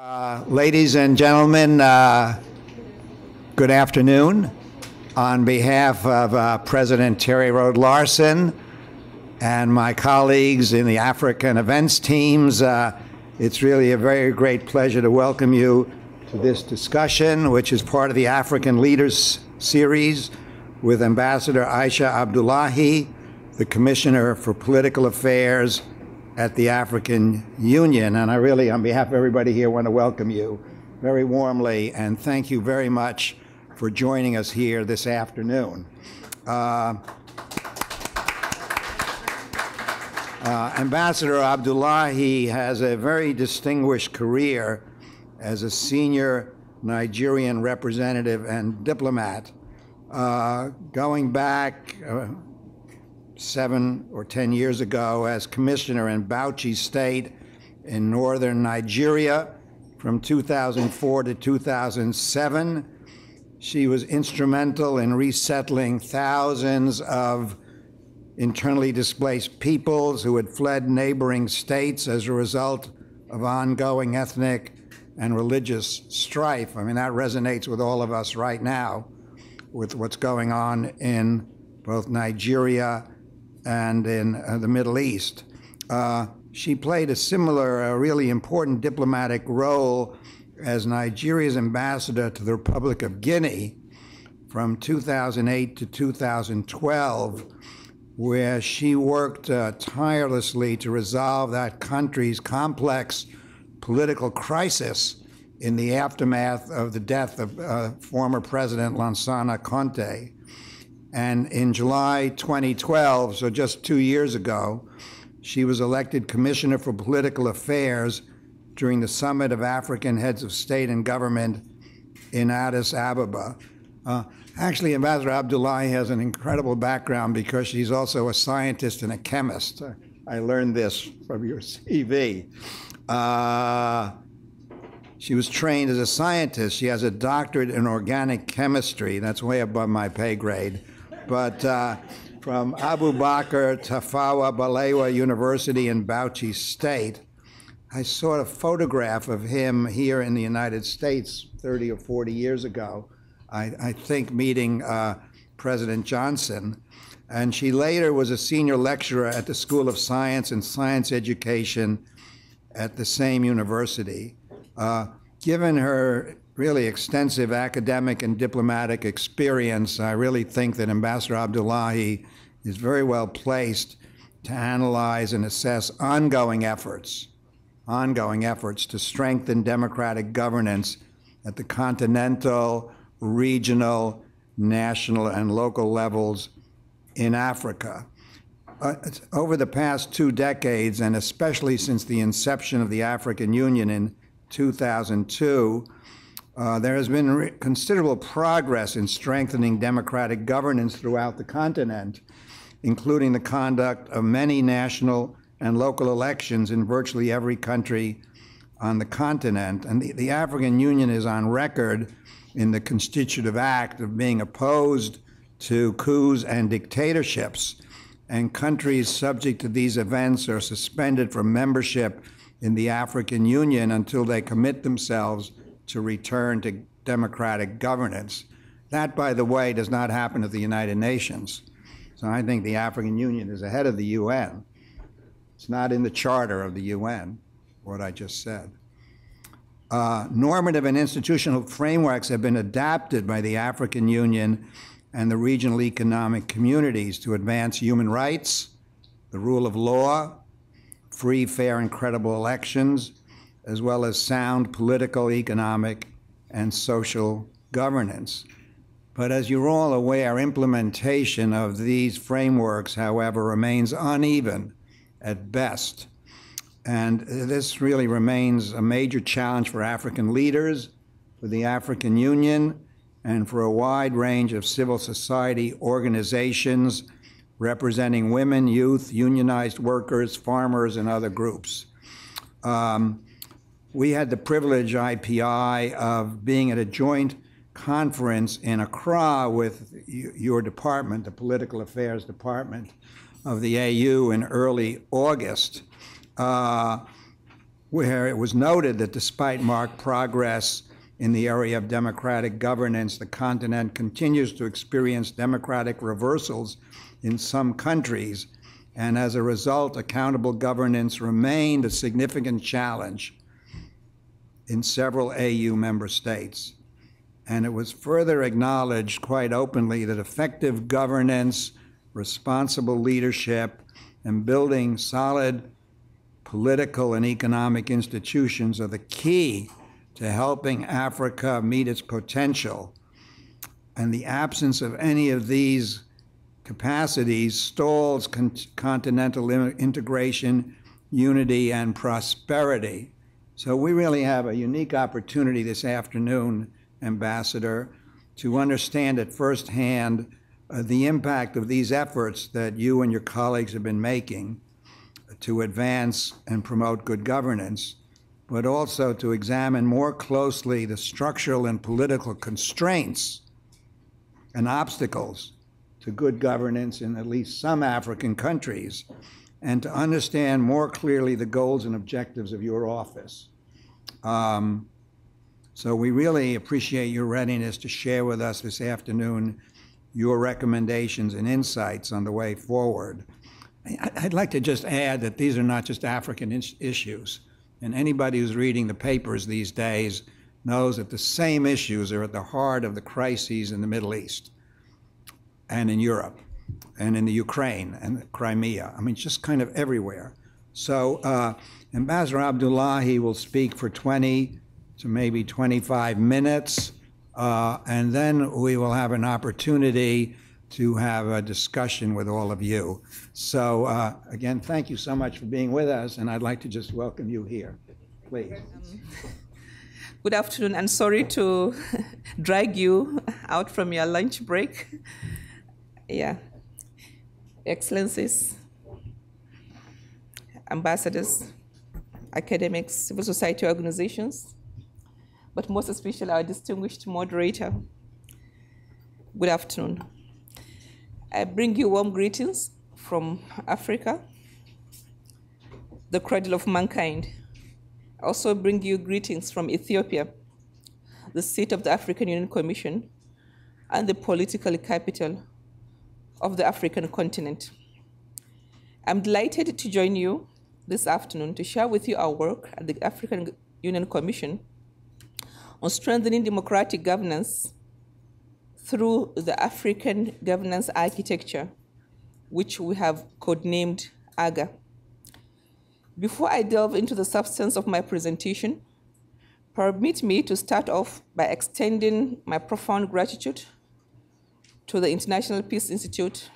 Uh, ladies and gentlemen, uh, good afternoon. On behalf of uh, President Terje Rød-Larsen and my colleagues in the African events teams, uh, it's really a very great pleasure to welcome you to this discussion, which is part of the African Leaders Series with Ambassador Aisha Abdullahi, the Commissioner for Political Affairs at the African Union. And I really, on behalf of everybody here, want to welcome you very warmly and thank you very much for joining us here this afternoon. Uh, uh, Ambassador Abdullahi has a very distinguished career as a senior Nigerian representative and diplomat. Uh, going back uh, seven or ten years ago as commissioner in Bauchi State in northern Nigeria from 2004 to 2007. She was instrumental in resettling thousands of internally displaced peoples who had fled neighboring states as a result of ongoing ethnic and religious strife. I mean, that resonates with all of us right now with what's going on in both Nigeria and in uh, the Middle East. Uh, she played a similar, uh, really important diplomatic role as Nigeria's ambassador to the Republic of Guinea from 2008 to 2012, where she worked uh, tirelessly to resolve that country's complex political crisis in the aftermath of the death of uh, former President Lansana Conte. And in July 2012, so just two years ago, she was elected Commissioner for Political Affairs during the Summit of African Heads of State and Government in Addis Ababa. Uh, actually, Ambassador Abdullahi has an incredible background because she's also a scientist and a chemist. I learned this from your CV. Uh, she was trained as a scientist. She has a doctorate in organic chemistry. That's way above my pay grade but uh, from Abubakar Tafawa Balewa University in Bauchi State. I saw a photograph of him here in the United States 30 or 40 years ago, I, I think meeting uh, President Johnson. And she later was a senior lecturer at the School of Science and Science Education at the same university. Uh, given her really extensive academic and diplomatic experience, I really think that Ambassador Abdullahi is very well placed to analyze and assess ongoing efforts, ongoing efforts to strengthen democratic governance at the continental, regional, national, and local levels in Africa. Uh, over the past two decades, and especially since the inception of the African Union in 2002, uh, there has been considerable progress in strengthening democratic governance throughout the continent, including the conduct of many national and local elections in virtually every country on the continent. And the, the African Union is on record in the Constitutive Act of being opposed to coups and dictatorships. And countries subject to these events are suspended from membership in the African Union until they commit themselves to return to democratic governance. That, by the way, does not happen at the United Nations. So I think the African Union is ahead of the UN. It's not in the charter of the UN, what I just said. Uh, normative and institutional frameworks have been adapted by the African Union and the regional economic communities to advance human rights, the rule of law, free, fair, and credible elections, as well as sound political, economic, and social governance. But as you're all aware, our implementation of these frameworks, however, remains uneven at best. And this really remains a major challenge for African leaders, for the African Union, and for a wide range of civil society organizations representing women, youth, unionized workers, farmers, and other groups. Um, we had the privilege, IPI, of being at a joint conference in Accra with your department, the Political Affairs Department of the AU in early August. Uh, where it was noted that despite marked progress in the area of democratic governance, the continent continues to experience democratic reversals in some countries, and as a result, accountable governance remained a significant challenge in several AU member states. And it was further acknowledged quite openly that effective governance, responsible leadership, and building solid political and economic institutions are the key to helping Africa meet its potential. And the absence of any of these capacities stalls con continental integration, unity, and prosperity. So we really have a unique opportunity this afternoon, Ambassador, to understand at firsthand uh, the impact of these efforts that you and your colleagues have been making to advance and promote good governance but also to examine more closely the structural and political constraints and obstacles to good governance in at least some African countries, and to understand more clearly the goals and objectives of your office. Um, so we really appreciate your readiness to share with us this afternoon your recommendations and insights on the way forward. I'd like to just add that these are not just African issues. And anybody who's reading the papers these days knows that the same issues are at the heart of the crises in the Middle East and in Europe and in the Ukraine and Crimea. I mean, just kind of everywhere. So uh, Ambassador Abdullahi will speak for 20 to maybe 25 minutes, uh, and then we will have an opportunity to have a discussion with all of you. So uh, again, thank you so much for being with us, and I'd like to just welcome you here. Please. Um, good afternoon, and sorry to drag you out from your lunch break. Yeah. Excellencies, ambassadors, academics, civil society organizations, but most especially our distinguished moderator. Good afternoon. I bring you warm greetings from Africa, the cradle of mankind. I also bring you greetings from Ethiopia, the seat of the African Union Commission and the political capital of the African continent. I'm delighted to join you this afternoon to share with you our work at the African Union Commission on strengthening democratic governance through the African governance architecture, which we have codenamed AGA. Before I delve into the substance of my presentation, permit me to start off by extending my profound gratitude to the International Peace Institute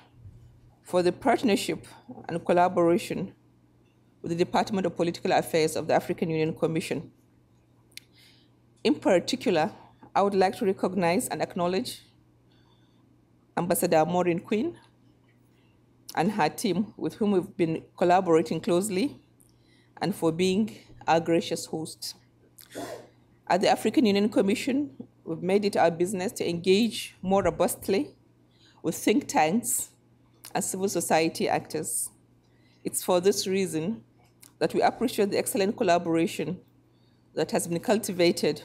for the partnership and collaboration with the Department of Political Affairs of the African Union Commission. In particular, I would like to recognize and acknowledge Ambassador Maureen Quinn and her team, with whom we've been collaborating closely, and for being our gracious host. At the African Union Commission, we've made it our business to engage more robustly with think tanks and civil society actors. It's for this reason that we appreciate the excellent collaboration that has been cultivated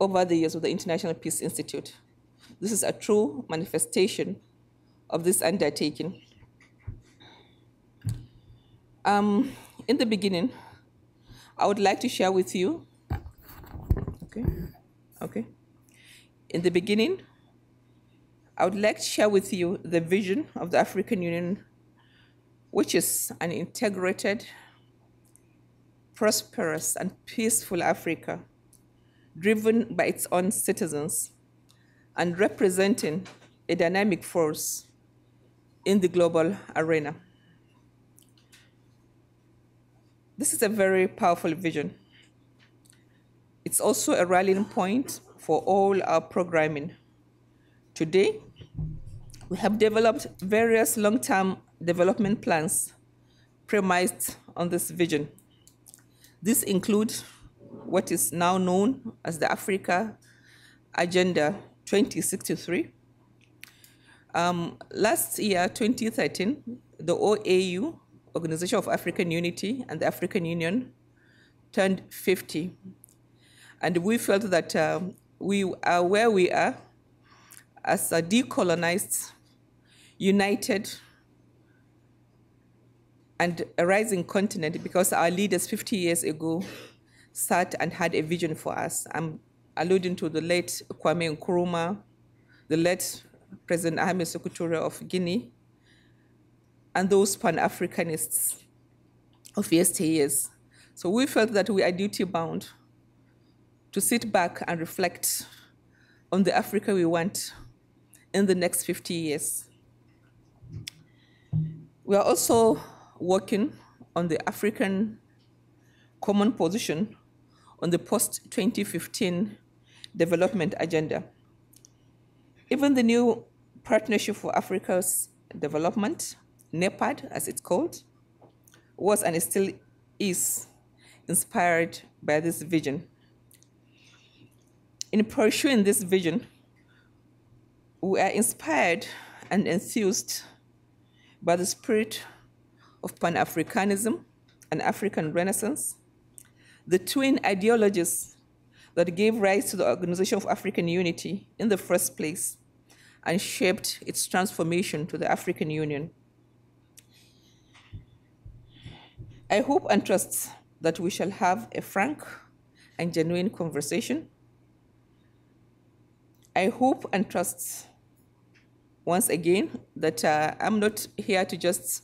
over the years with the International Peace Institute. This is a true manifestation of this undertaking. Um, in the beginning, I would like to share with you, okay, okay. In the beginning, I would like to share with you the vision of the African Union, which is an integrated, prosperous, and peaceful Africa, driven by its own citizens and representing a dynamic force in the global arena. This is a very powerful vision. It's also a rallying point for all our programming. Today, we have developed various long-term development plans premised on this vision. These include what is now known as the Africa Agenda 2063. Um, last year, 2013, the OAU, Organization of African Unity, and the African Union turned 50. And we felt that um, we are where we are as a decolonized, united, and a rising continent because our leaders 50 years ago sat and had a vision for us. I'm alluding to the late Kwame Nkrumah, the late President Ahmed Touré of Guinea, and those Pan-Africanists of yesteryears. So we felt that we are duty bound to sit back and reflect on the Africa we want in the next 50 years. We are also working on the African common position on the post-2015 development agenda. Even the new Partnership for Africa's Development, NEPAD as it's called, was and still is inspired by this vision. In pursuing this vision, we are inspired and enthused by the spirit of Pan Africanism and African Renaissance, the twin ideologies that gave rise to the Organization of African Unity in the first place and shaped its transformation to the African Union. I hope and trust that we shall have a frank and genuine conversation. I hope and trust once again that uh, I'm not here to just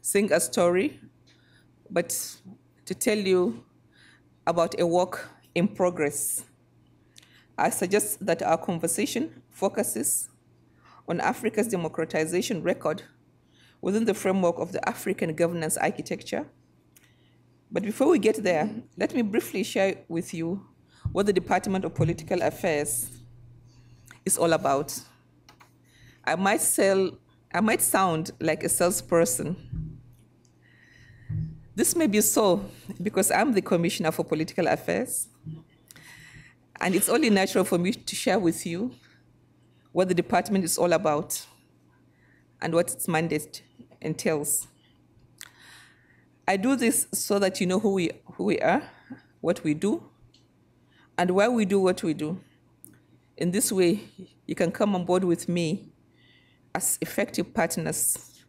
sing a story, but to tell you about a work in progress. I suggest that our conversation focuses on Africa's democratization record within the framework of the African governance architecture but before we get there, let me briefly share with you what the Department of Political Affairs is all about. I might sell, I might sound like a salesperson. This may be so because I'm the Commissioner for Political Affairs, and it's only natural for me to share with you what the department is all about and what its mandate entails. I do this so that you know who we, who we are, what we do, and why we do what we do. In this way, you can come on board with me as effective partners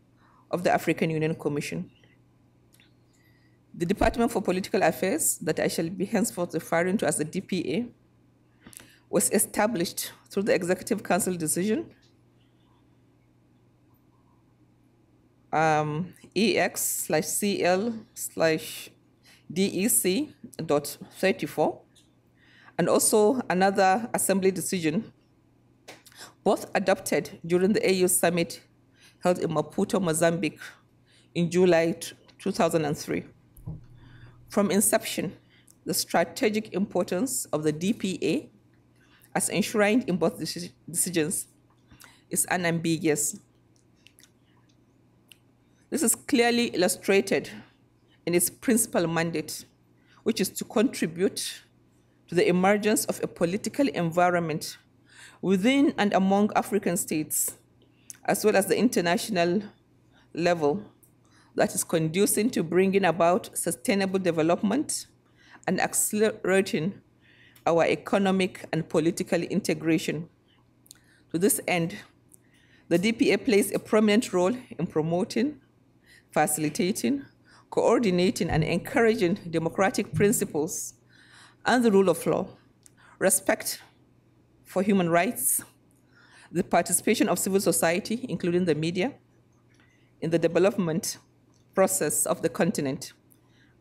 of the African Union Commission. The Department for Political Affairs, that I shall be henceforth referring to as the DPA, was established through the Executive Council decision um, EX slash CL slash DEC dot 34, and also another assembly decision, both adopted during the AU summit held in Maputo, Mozambique in July 2003. From inception, the strategic importance of the DPA as enshrined in both decisions is unambiguous this is clearly illustrated in its principal mandate, which is to contribute to the emergence of a political environment within and among African states, as well as the international level, that is conducing to bringing about sustainable development and accelerating our economic and political integration. To this end, the DPA plays a prominent role in promoting facilitating, coordinating, and encouraging democratic principles and the rule of law, respect for human rights, the participation of civil society, including the media, in the development process of the continent,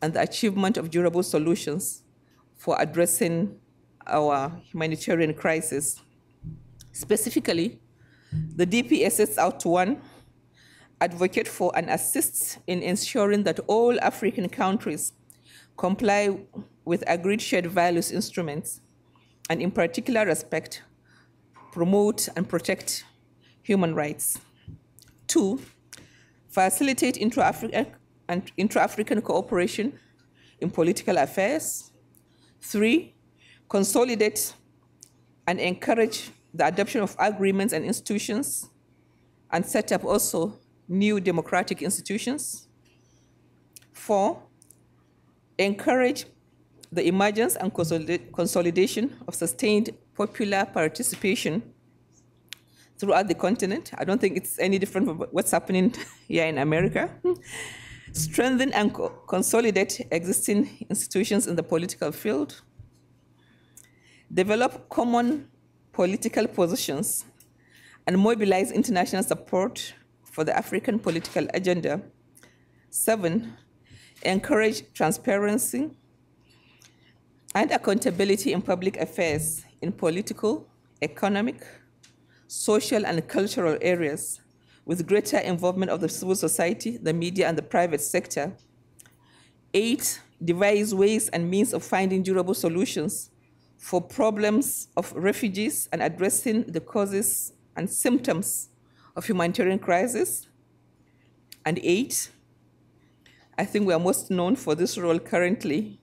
and the achievement of durable solutions for addressing our humanitarian crisis. Specifically, the DPA sets out to one, advocate for and assist in ensuring that all African countries comply with agreed shared values instruments, and in particular respect, promote and protect human rights. Two, facilitate intra-African and intra-African cooperation in political affairs. Three, consolidate and encourage the adoption of agreements and institutions and set up also new democratic institutions. Four, encourage the emergence and consolidation of sustained popular participation throughout the continent. I don't think it's any different from what's happening here in America. Strengthen and co consolidate existing institutions in the political field. Develop common political positions and mobilize international support for the African political agenda. Seven, encourage transparency and accountability in public affairs in political, economic, social, and cultural areas with greater involvement of the civil society, the media, and the private sector. Eight, devise ways and means of finding durable solutions for problems of refugees and addressing the causes and symptoms of humanitarian crisis. And eight, I think we are most known for this role currently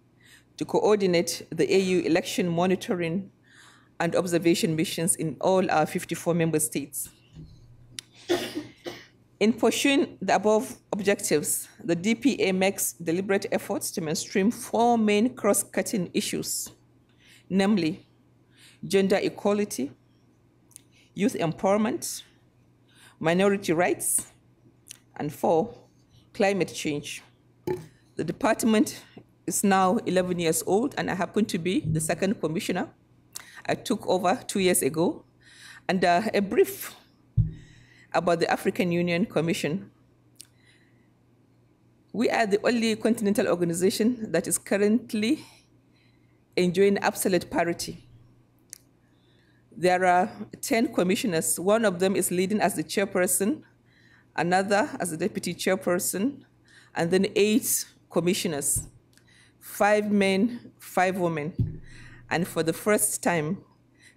to coordinate the AU election monitoring and observation missions in all our 54 member states. In pursuing the above objectives, the DPA makes deliberate efforts to mainstream four main cross-cutting issues, namely gender equality, youth empowerment, minority rights, and four, climate change. The department is now 11 years old, and I happen to be the second commissioner. I took over two years ago. And uh, a brief about the African Union Commission. We are the only continental organization that is currently enjoying absolute parity. There are 10 commissioners. One of them is leading as the chairperson, another as the deputy chairperson, and then eight commissioners, five men, five women. And for the first time,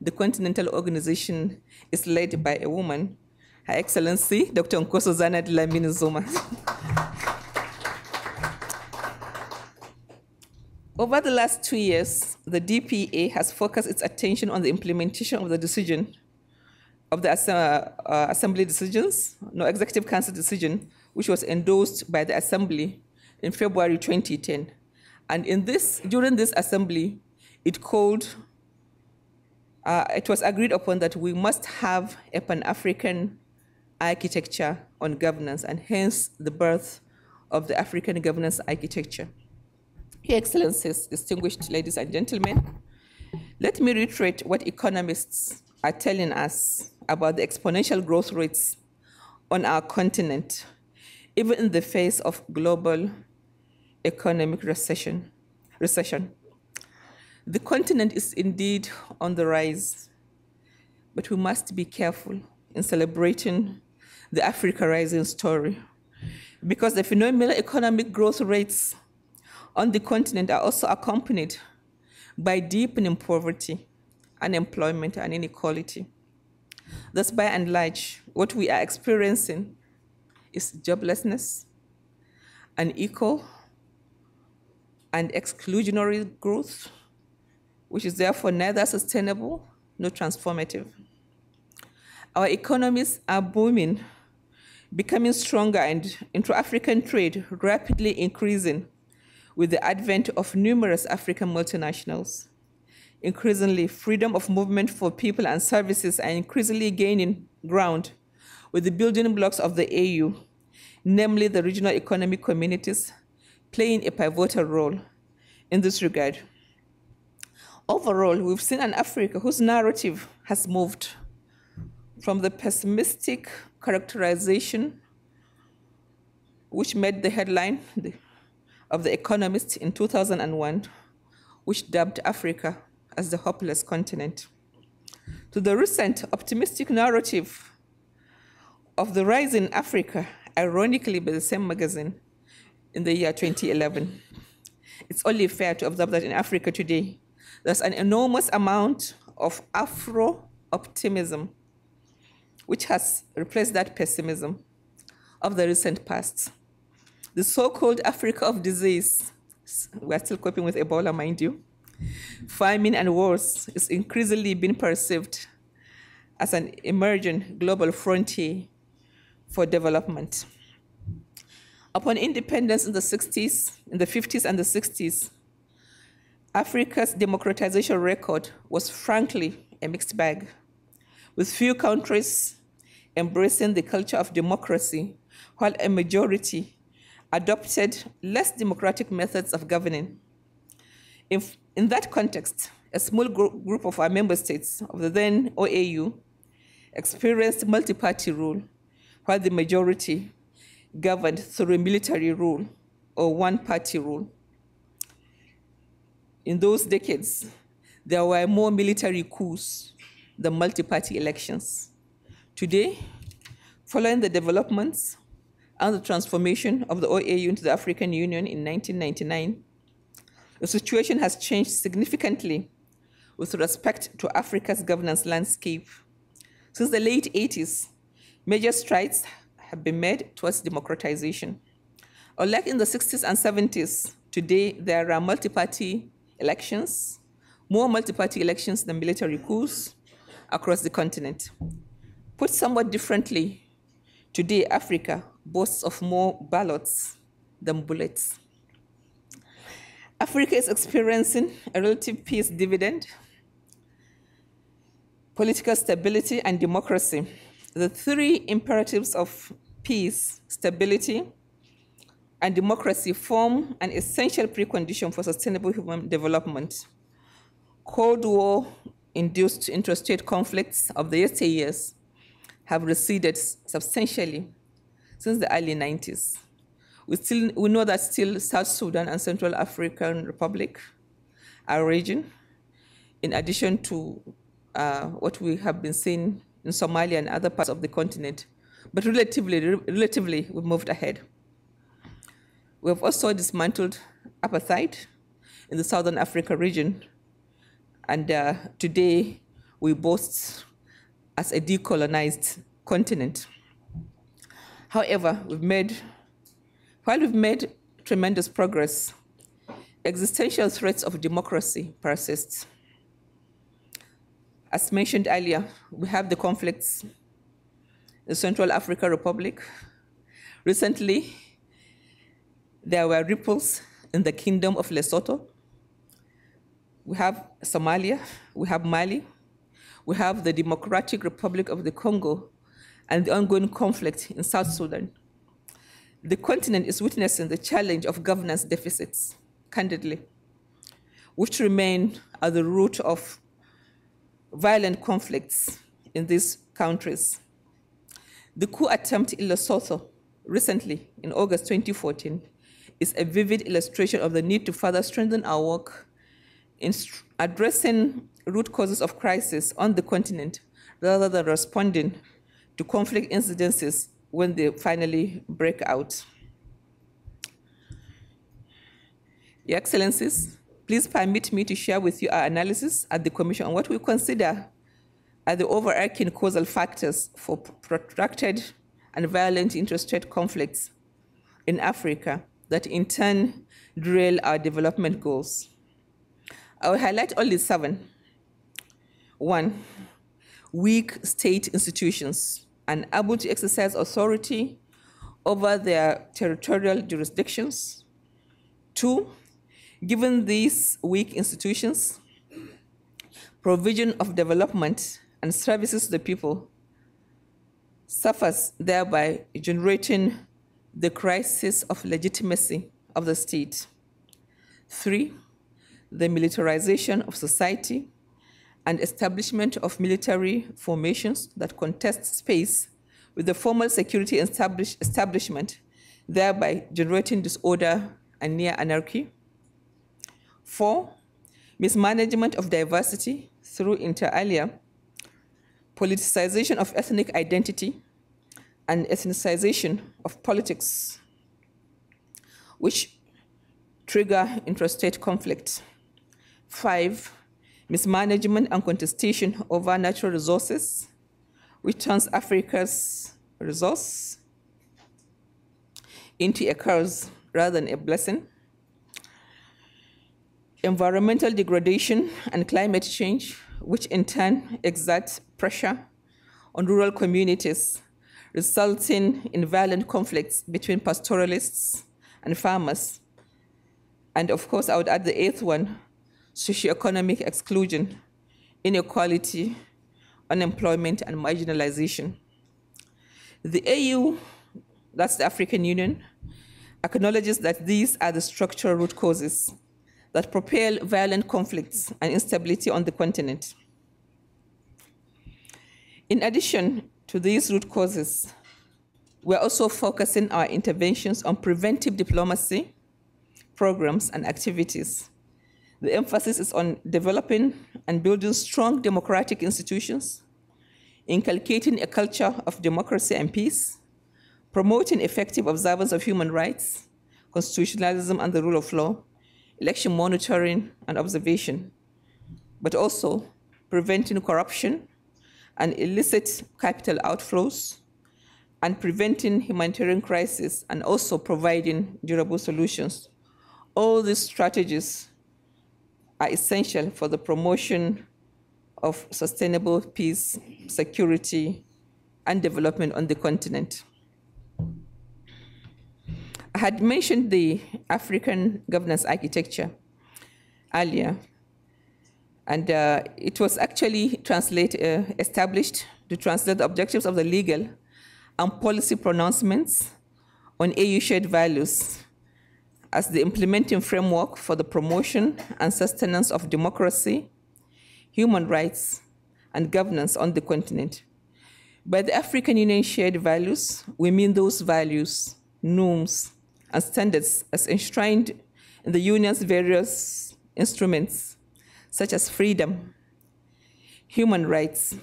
the Continental Organization is led by a woman, Her Excellency Dr. Nkosazana Dlamini Zuma. Over the last two years, the DPA has focused its attention on the implementation of the decision of the uh, Assembly decisions, no Executive Council decision, which was endorsed by the Assembly in February 2010. And in this, during this assembly, it called, uh, it was agreed upon that we must have a Pan-African architecture on governance, and hence the birth of the African governance architecture. Your Excellencies, distinguished ladies and gentlemen, let me reiterate what economists are telling us about the exponential growth rates on our continent, even in the face of global economic recession. recession. The continent is indeed on the rise, but we must be careful in celebrating the Africa Rising story because the phenomenal economic growth rates on the continent are also accompanied by deepening poverty, unemployment, and inequality. Thus, by and large, what we are experiencing is joblessness, unequal and exclusionary growth, which is therefore neither sustainable nor transformative. Our economies are booming, becoming stronger, and intra African trade rapidly increasing with the advent of numerous African multinationals. Increasingly, freedom of movement for people and services are increasingly gaining ground with the building blocks of the AU, namely the regional economic communities, playing a pivotal role in this regard. Overall, we've seen an Africa whose narrative has moved from the pessimistic characterization which made the headline of The Economist in 2001, which dubbed Africa as the hopeless continent, to the recent optimistic narrative of the rise in Africa, ironically by the same magazine in the year 2011. It's only fair to observe that in Africa today, there's an enormous amount of Afro optimism, which has replaced that pessimism of the recent past. The so called Africa of disease, we're still coping with Ebola, mind you, famine and wars is increasingly being perceived as an emerging global frontier for development. Upon independence in the 60s, in the 50s and the 60s, Africa's democratization record was frankly a mixed bag, with few countries embracing the culture of democracy, while a majority adopted less democratic methods of governing. In, in that context, a small group, group of our member states of the then OAU experienced multi-party rule, while the majority governed through a military rule or one-party rule. In those decades, there were more military coups than multi-party elections. Today, following the developments and the transformation of the OAU into the African Union in 1999, the situation has changed significantly with respect to Africa's governance landscape. Since the late 80s, major strides have been made towards democratization. Unlike in the 60s and 70s, today there are multi-party elections, more multi-party elections than military coups across the continent. Put somewhat differently, today Africa boasts of more ballots than bullets. Africa is experiencing a relative peace dividend, political stability, and democracy. The three imperatives of peace, stability, and democracy form an essential precondition for sustainable human development. Cold War induced interstate conflicts of the yesteryears have receded substantially since the early 90s. We, still, we know that still South Sudan and Central African Republic are raging, in addition to uh, what we have been seeing in Somalia and other parts of the continent. But relatively, relatively, we've moved ahead. We have also dismantled apartheid in the Southern Africa region, and uh, today we boast as a decolonized continent. However, we've made, while we've made tremendous progress, existential threats of democracy persist. As mentioned earlier, we have the conflicts in Central African Republic. Recently, there were ripples in the kingdom of Lesotho. We have Somalia, we have Mali, we have the Democratic Republic of the Congo, and the ongoing conflict in South Sudan. The continent is witnessing the challenge of governance deficits, candidly, which remain at the root of violent conflicts in these countries. The coup attempt in Lesotho recently, in August 2014, is a vivid illustration of the need to further strengthen our work in addressing root causes of crisis on the continent rather than responding to conflict incidences when they finally break out. Your Excellencies, please permit me to share with you our analysis at the Commission on what we consider are the overarching causal factors for protracted and violent interstate conflicts in Africa that in turn derail our development goals. I will highlight only seven. One, weak state institutions unable to exercise authority over their territorial jurisdictions. Two, given these weak institutions, provision of development and services to the people suffers, thereby generating the crisis of legitimacy of the state. Three, the militarization of society and establishment of military formations that contest space with the formal security establish establishment, thereby generating disorder and near anarchy. Four, mismanagement of diversity through inter alia, politicization of ethnic identity, and ethnicization of politics, which trigger interstate conflict. Five, mismanagement and contestation over natural resources, which turns Africa's resource into a curse rather than a blessing. Environmental degradation and climate change, which in turn exert pressure on rural communities, resulting in violent conflicts between pastoralists and farmers. And of course, I would add the eighth one, socioeconomic exclusion, inequality, unemployment, and marginalization. The AU, that's the African Union, acknowledges that these are the structural root causes that propel violent conflicts and instability on the continent. In addition to these root causes, we're also focusing our interventions on preventive diplomacy programs and activities. The emphasis is on developing and building strong democratic institutions, inculcating a culture of democracy and peace, promoting effective observance of human rights, constitutionalism and the rule of law, election monitoring and observation, but also preventing corruption and illicit capital outflows, and preventing humanitarian crisis, and also providing durable solutions. All these strategies are essential for the promotion of sustainable peace, security, and development on the continent. Had mentioned the African governance architecture earlier, and uh, it was actually translate, uh, established to translate the objectives of the legal and policy pronouncements on AU shared values as the implementing framework for the promotion and sustenance of democracy, human rights, and governance on the continent. By the African Union shared values, we mean those values, norms, and standards as enshrined in the Union's various instruments, such as freedom, human rights.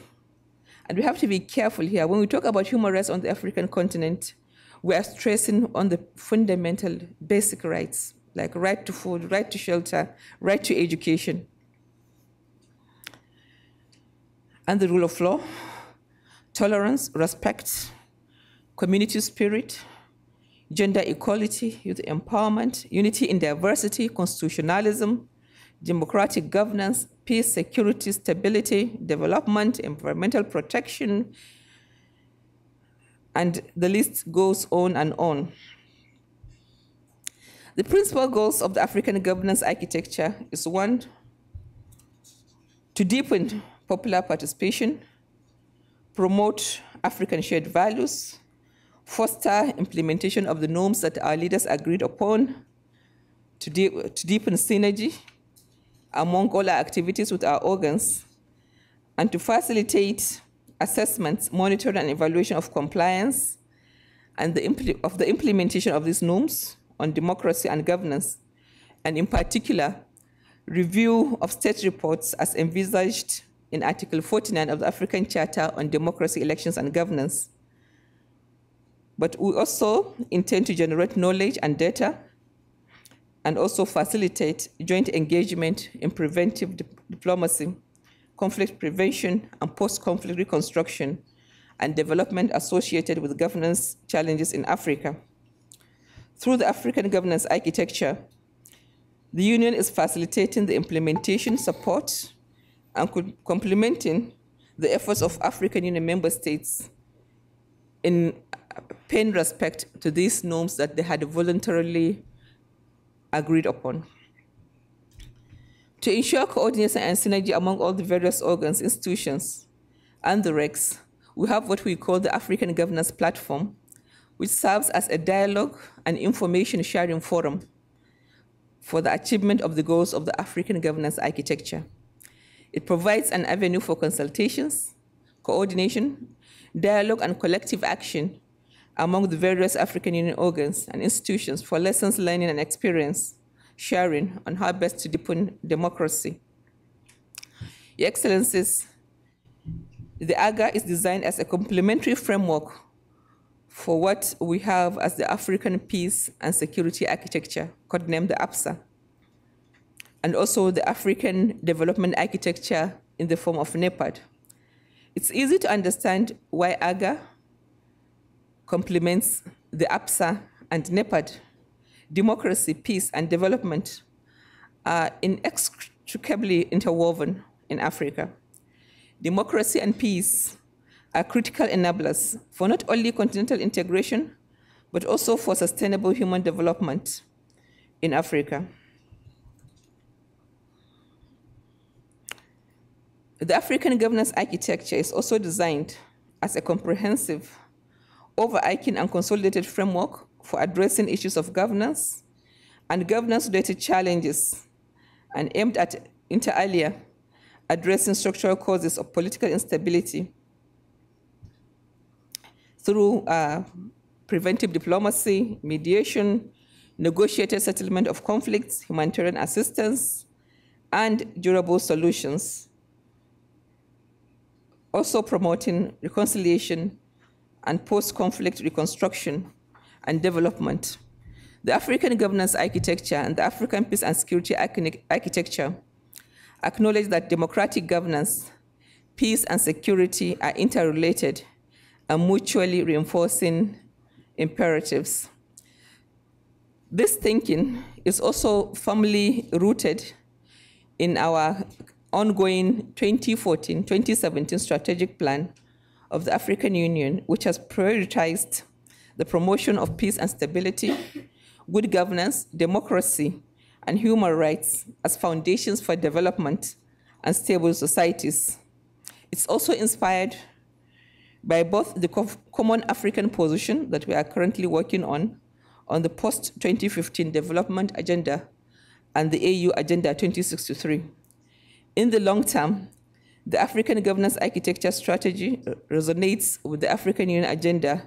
And we have to be careful here. When we talk about human rights on the African continent, we are stressing on the fundamental basic rights, like right to food, right to shelter, right to education. And the rule of law, tolerance, respect, community spirit, gender equality, youth empowerment, unity in diversity, constitutionalism, democratic governance, peace, security, stability, development, environmental protection, and the list goes on and on. The principal goals of the African governance architecture is one, to deepen popular participation, promote African shared values, foster implementation of the norms that our leaders agreed upon, to, de to deepen synergy among all our activities with our organs, and to facilitate assessments, monitoring, and evaluation of compliance and the of the implementation of these norms on democracy and governance, and in particular, review of state reports as envisaged in Article 49 of the African Charter on Democracy, Elections, and Governance, but we also intend to generate knowledge and data and also facilitate joint engagement in preventive di diplomacy, conflict prevention, and post-conflict reconstruction and development associated with governance challenges in Africa. Through the African governance architecture, the Union is facilitating the implementation, support, and complementing the efforts of African Union member states in paying respect to these norms that they had voluntarily agreed upon. To ensure coordination and synergy among all the various organs, institutions, and the RECs, we have what we call the African Governance Platform, which serves as a dialogue and information sharing forum for the achievement of the goals of the African governance architecture. It provides an avenue for consultations, coordination, dialogue, and collective action among the various African Union organs and institutions for lessons learning and experience sharing on how best to deepen democracy. Your Excellencies, the AGA is designed as a complementary framework for what we have as the African Peace and Security Architecture, codenamed the APSA, and also the African Development Architecture in the form of NEPAD. It's easy to understand why AGA complements the APSA and NEPAD. Democracy, peace, and development are inextricably interwoven in Africa. Democracy and peace are critical enablers for not only continental integration, but also for sustainable human development in Africa. The African governance architecture is also designed as a comprehensive, overarching, and consolidated framework for addressing issues of governance and governance-related challenges and aimed at, inter alia, addressing structural causes of political instability through uh, preventive diplomacy, mediation, negotiated settlement of conflicts, humanitarian assistance, and durable solutions. Also promoting reconciliation and post-conflict reconstruction and development. The African governance architecture and the African peace and security architecture acknowledge that democratic governance, peace and security are interrelated and mutually reinforcing imperatives. This thinking is also firmly rooted in our ongoing 2014-2017 strategic plan of the African Union, which has prioritized the promotion of peace and stability, good governance, democracy, and human rights as foundations for development and stable societies. It's also inspired by both the common African position that we are currently working on, on the post-2015 development agenda and the AU Agenda 2063. In the long term, the African governance architecture strategy uh, resonates with the African Union Agenda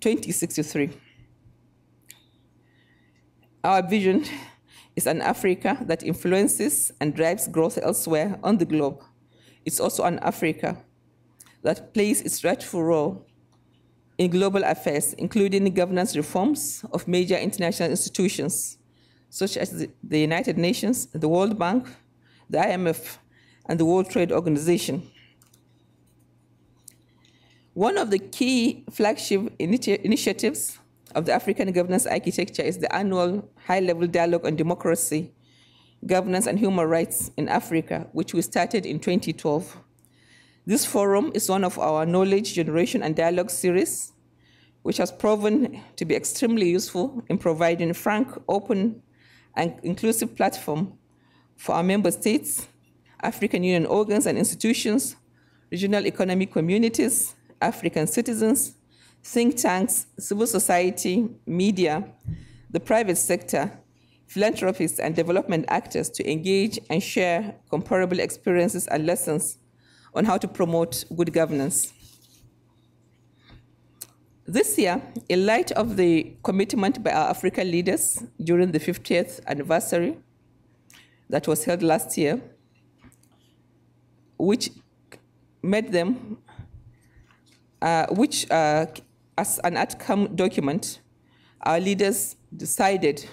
2063. Our vision is an Africa that influences and drives growth elsewhere on the globe. It's also an Africa that plays its rightful role in global affairs, including governance reforms of major international institutions, such as the, United Nations, the World Bank, the IMF, and the World Trade Organization. One of the key flagship initi initiatives of the African governance architecture is the annual high-level dialogue on democracy, governance, and human rights in Africa, which we started in 2012. This forum is one of our knowledge generation and dialogue series, which has proven to be extremely useful in providing a frank, open, and inclusive platform for our member states, African Union organs and institutions, regional economic communities, African citizens, think tanks, civil society, media, the private sector, philanthropists, and development actors to engage and share comparable experiences and lessons on how to promote good governance. This year, in light of the commitment by our African leaders during the 50th anniversary that was held last year, which made them, uh, which uh, as an outcome document, our leaders decided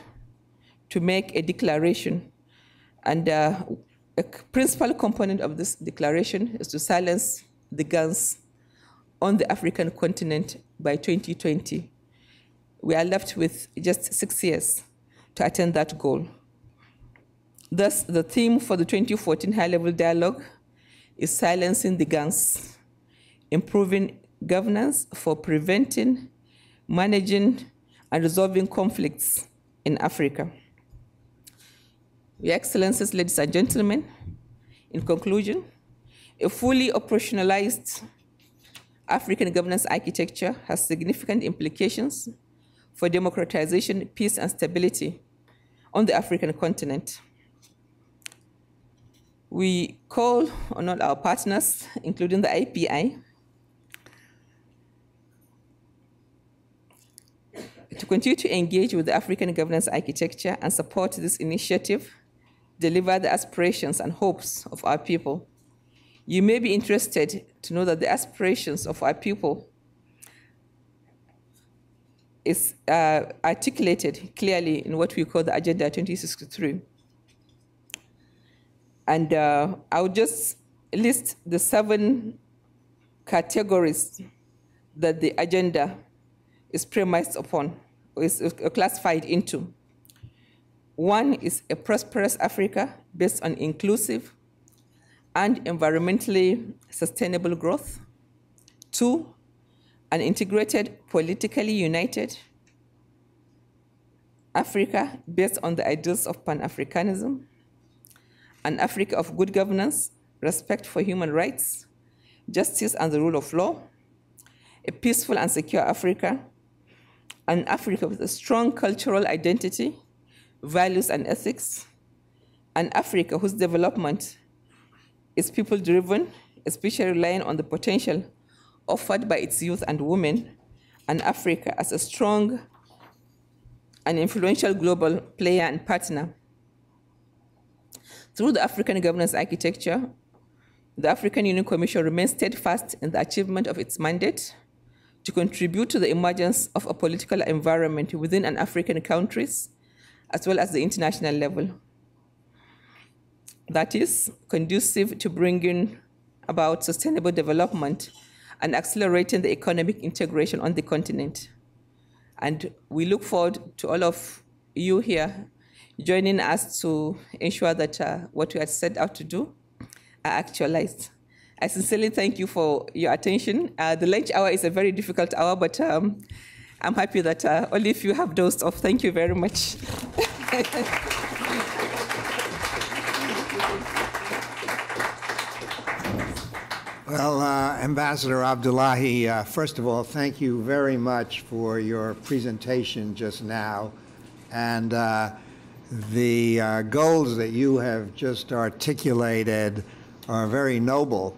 to make a declaration. And uh, a principal component of this declaration is to silence the guns on the African continent by 2020. We are left with just six years to attain that goal. Thus, the theme for the 2014 High Level Dialogue is silencing the guns, improving governance for preventing, managing, and resolving conflicts in Africa. Your Excellencies, ladies and gentlemen, in conclusion, a fully operationalized African governance architecture has significant implications for democratization, peace, and stability on the African continent. We call on all our partners, including the IPI, to continue to engage with the African governance architecture and support this initiative, deliver the aspirations and hopes of our people. You may be interested to know that the aspirations of our people is uh, articulated clearly in what we call the Agenda 2063. And uh, I'll just list the seven categories that the agenda is premised upon is classified into. One is a prosperous Africa based on inclusive and environmentally sustainable growth. Two, an integrated, politically united Africa based on the ideals of Pan Africanism, an Africa of good governance, respect for human rights, justice and the rule of law, a peaceful and secure Africa, an Africa with a strong cultural identity, values, and ethics, an Africa whose development is people driven, especially relying on the potential offered by its youth and women, and Africa as a strong and influential global player and partner. Through the African governance architecture, the African Union Commission remains steadfast in the achievement of its mandate to contribute to the emergence of a political environment within an African countries, as well as the international level. That is conducive to bringing about sustainable development and accelerating the economic integration on the continent. And we look forward to all of you here joining us to ensure that uh, what we had set out to do are actualized. I sincerely thank you for your attention. Uh, the lunch hour is a very difficult hour, but um, I'm happy that uh, only if you have dozed off. Thank you very much. Well, uh, Ambassador Abdullahi, uh, first of all, thank you very much for your presentation just now. And uh, the uh, goals that you have just articulated are very noble,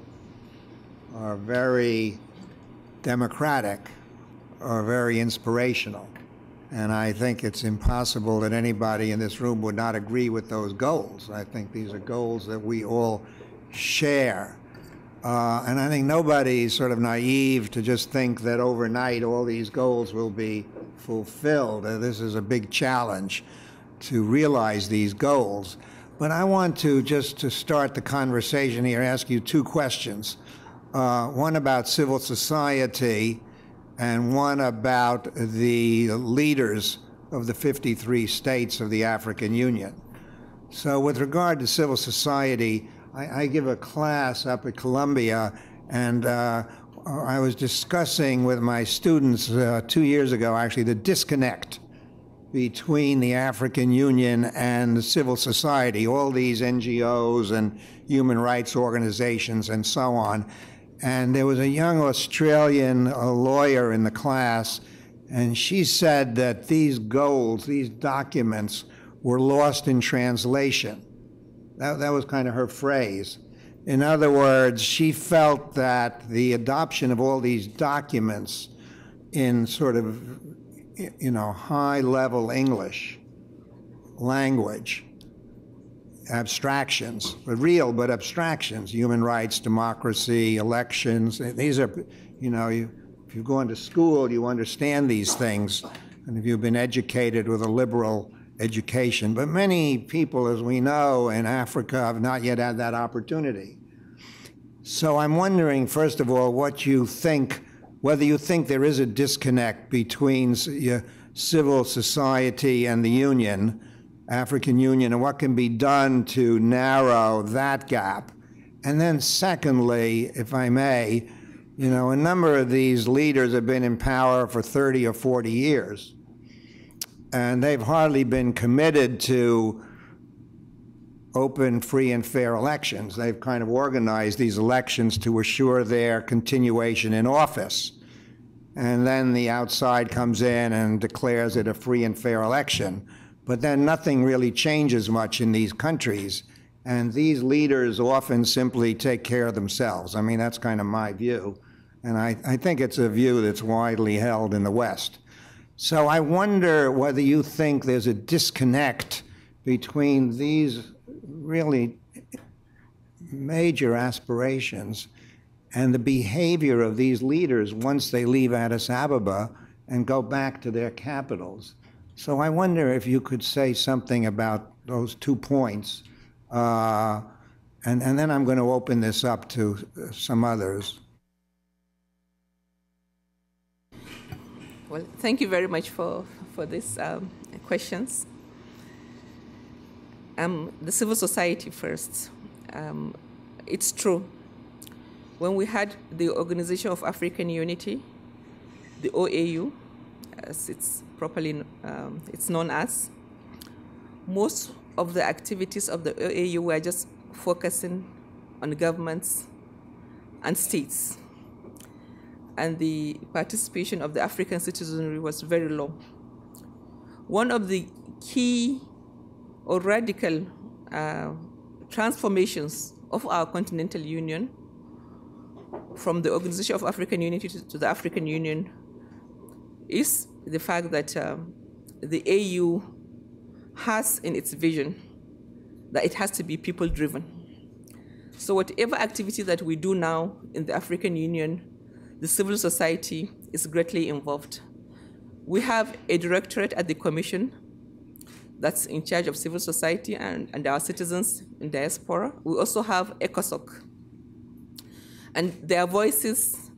are very democratic, are very inspirational. And I think it's impossible that anybody in this room would not agree with those goals. I think these are goals that we all share. Uh, and I think nobody's sort of naive to just think that overnight all these goals will be fulfilled. Uh, this is a big challenge to realize these goals. But I want to just to start the conversation here, ask you two questions. Uh, one about civil society and one about the leaders of the 53 states of the African Union. So with regard to civil society, I, I give a class up at Columbia, and uh, I was discussing with my students uh, two years ago, actually, the disconnect between the African Union and civil society, all these NGOs and human rights organizations and so on. And there was a young Australian a lawyer in the class, and she said that these goals, these documents, were lost in translation. That, that was kind of her phrase. In other words, she felt that the adoption of all these documents in sort of, you know, high level English language, abstractions, but real but abstractions, human rights, democracy, elections, these are, you know, you, if you've gone to school, you understand these things. And if you've been educated with a liberal education. But many people, as we know, in Africa have not yet had that opportunity. So I'm wondering, first of all, what you think, whether you think there is a disconnect between civil society and the union, African Union, and what can be done to narrow that gap. And then secondly, if I may, you know, a number of these leaders have been in power for 30 or 40 years and they've hardly been committed to open, free, and fair elections. They've kind of organized these elections to assure their continuation in office. And then the outside comes in and declares it a free and fair election. But then nothing really changes much in these countries. And these leaders often simply take care of themselves. I mean, that's kind of my view. And I, I think it's a view that's widely held in the West. So I wonder whether you think there's a disconnect between these really major aspirations and the behavior of these leaders once they leave Addis Ababa and go back to their capitals. So I wonder if you could say something about those two points. Uh, and, and then I'm going to open this up to some others. Well, thank you very much for, for these um, questions. Um, the civil society first. Um, it's true. When we had the Organization of African Unity, the OAU, as it's properly um, it's known as, most of the activities of the OAU were just focusing on governments and states. And the participation of the African citizenry was very low. One of the key or radical uh, transformations of our continental union from the Organization of African Unity to, the African Union is the fact that um, the AU has in its vision that it has to be people driven. So, whatever activity that we do now in the African Union, the civil society is greatly involved. We have a directorate at the Commission that's in charge of civil society and, and our citizens in diaspora. We also have ECOSOCC. And their voices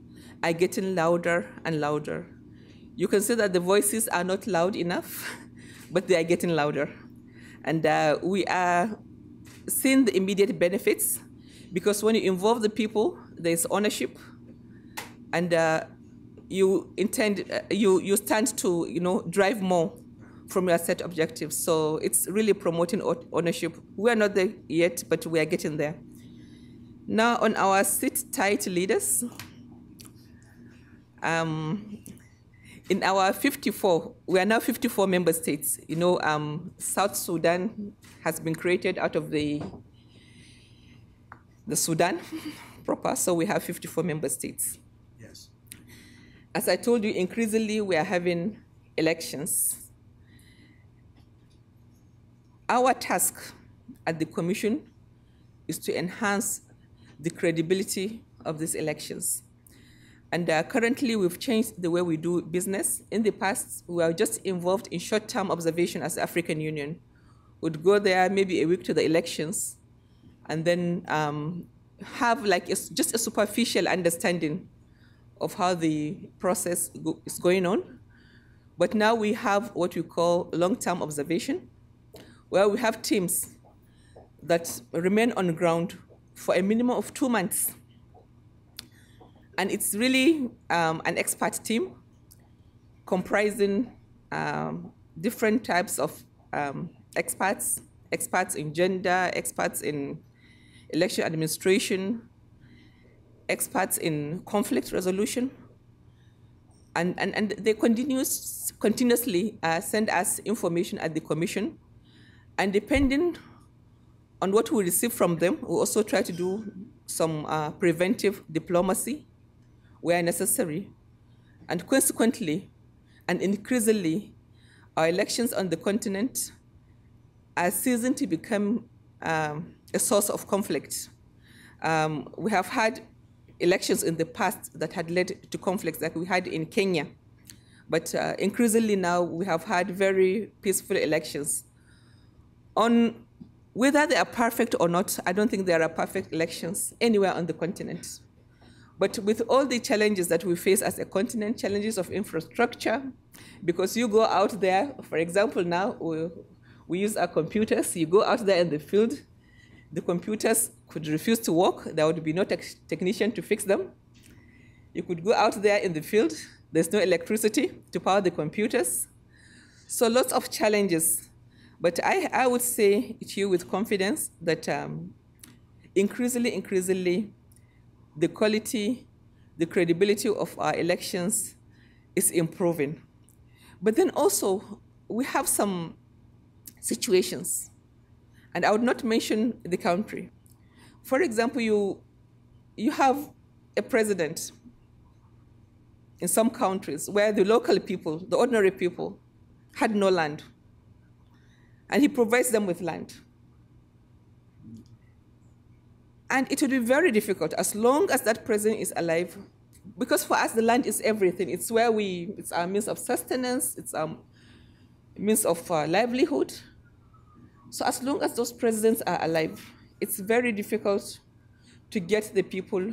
are getting louder and louder. You can see that the voices are not loud enough, but they are getting louder. And uh, we are seeing the immediate benefits because when you involve the people, there's ownership, and uh, you intend uh, you you stand to you know drive more from your set objectives. So it's really promoting ownership. We are not there yet, but we are getting there. Now on our sit tight leaders. Um, in our 54, we are now 54 member states. You know, um, South Sudan has been created out of the the Sudan proper, so we have 54 member states. Yes. As I told you, increasingly we are having elections. Our task at the Commission is to enhance the credibility of these elections. And uh, currently, we've changed the way we do business. In the past, we were just involved in short term observation as the African Union. We'd go there maybe a week to the elections and then um, have like a, just a superficial understanding of how the process go, is going on. But now we have what we call long term observation, where we have teams that remain on the ground for a minimum of two months and it's really um, an expert team comprising um, different types of um, experts, experts in gender, experts in election administration, experts in conflict resolution. And, and, and they continuous, continuously uh, send us information at the commission. And depending on what we receive from them, we also try to do some uh, preventive diplomacy where necessary, and consequently, and increasingly, our elections on the continent are ceasing to become um, a source of conflict. Um, we have had elections in the past that had led to conflicts, like we had in Kenya. But uh, increasingly now, we have had very peaceful elections. On whether they are perfect or not, I don't think there are perfect elections anywhere on the continent. But with all the challenges that we face as a continent, challenges of infrastructure, because you go out there, for example, now we, we use our computers, you go out there in the field, the computers could refuse to work, there would be no te technician to fix them. You could go out there in the field, there's no electricity to power the computers. So lots of challenges. But I, I would say to you with confidence that um, increasingly, increasingly, the quality, the credibility of our elections is improving. But then also, we have some situations, and I would not mention the country. For example, you, you have a president in some countries where the local people, the ordinary people, had no land, and he provides them with land. And it would be very difficult as long as that president is alive, because for us the land is everything. It's where we, it's our means of sustenance, it's our means of uh, livelihood. So as long as those presidents are alive, it's very difficult to get the people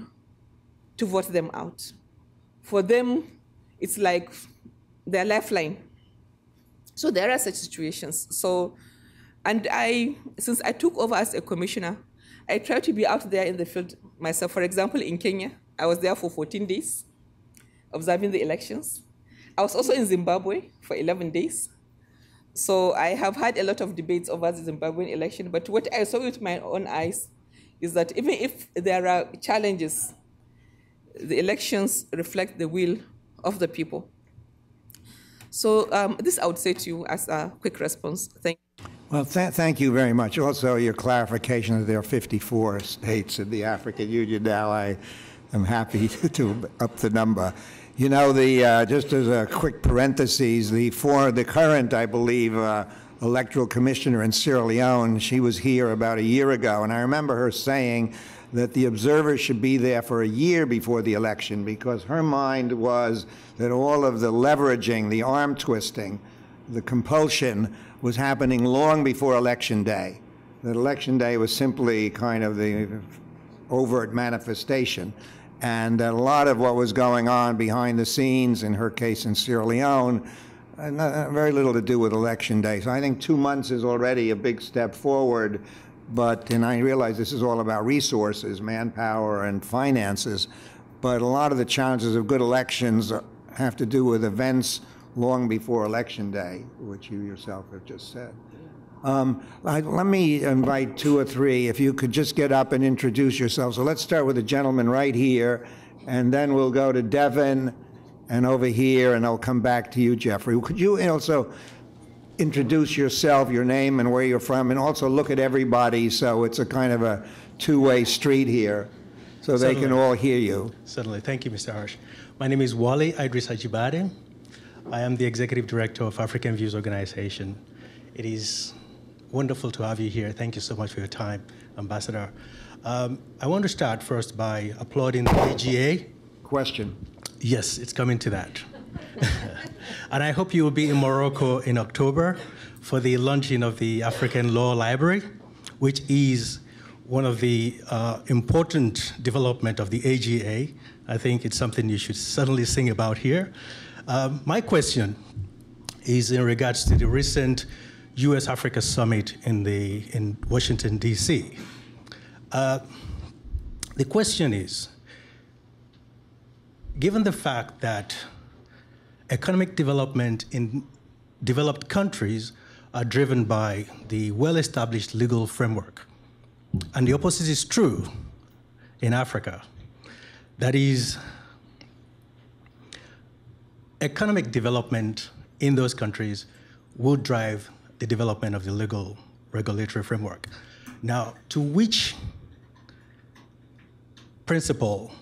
to vote them out. For them, it's like their lifeline. So there are such situations. So, and I, since I took over as a commissioner, I try to be out there in the field myself. For example, in Kenya, I was there for 14 days observing the elections. I was also in Zimbabwe for 11 days. So I have had a lot of debates over the Zimbabwean election, but what I saw with my own eyes is that even if there are challenges, the elections reflect the will of the people. So um, this I would say to you as a quick response. Thank you. Well, th- thank you very much. Also, your clarification that there are 54 states in the African Union now. I am happy to up the number. You know, the uh, just as a quick parenthesis, the for the current, I believe, uh, electoral commissioner in Sierra Leone, she was here about a year ago, and I remember her saying that the observers should be there for a year before the election because her mind was that all of the leveraging, the arm twisting, the compulsion was happening long before election day. That election day was simply kind of the overt manifestation. And a lot of what was going on behind the scenes, in her case in Sierra Leone, uh, not, very little to do with election day. So I think two months is already a big step forward but, and I realize this is all about resources, manpower, and finances, but a lot of the challenges of good elections have to do with events long before election day, which you yourself have just said. Um, I, let me invite two or three, if you could just get up and introduce yourselves. So let's start with the gentleman right here, and then we'll go to Devon and over here, and I'll come back to you, Jeffrey. Could you also introduce yourself, your name, and where you're from, and also look at everybody so it's a kind of a two way street here so they Certainly. can all hear you. Certainly. Thank you, Mr. Hirsch. My name is Wally Idris Ajibade. I am the Executive Director of African Views Organization. It is wonderful to have you here. Thank you so much for your time, Ambassador. Um, I want to start first by applauding the AGA. Question. Yes, it's coming to that. and I hope you will be in Morocco in October for the launching of the African Law Library, which is one of the uh, important development of the AGA. I think it's something you should certainly sing about here. Um, my question is in regards to the recent U.S. Africa summit in the in Washington D.C. Uh, the question is, given the fact that economic development in developed countries are driven by the well-established legal framework. And the opposite is true in Africa. That is, economic development in those countries will drive the development of the legal regulatory framework. Now, to which principle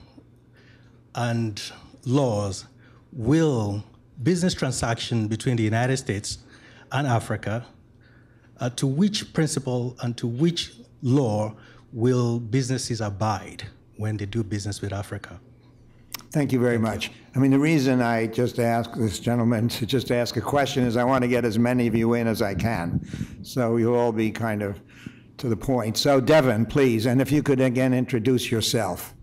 and laws will business transaction between the United States and Africa, uh, to which principle and to which law will businesses abide when they do business with Africa? Thank you very much. I mean, the reason I just asked this gentleman to just ask a question is I want to get as many of you in as I can. So you'll all be kind of to the point. So, Devon, please, and if you could again introduce yourself.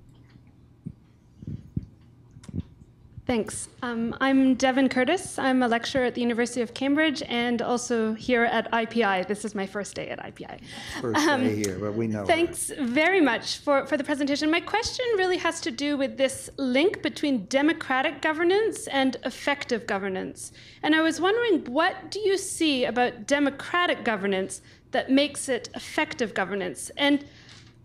Thanks. Um, I'm Devon Curtis. I'm a lecturer at the University of Cambridge and also here at IPI. This is my first day at IPI. First um, day here, but we know. Thanks her. very much for, for the presentation. My question really has to do with this link between democratic governance and effective governance. And I was wondering, what do you see about democratic governance that makes it effective governance? And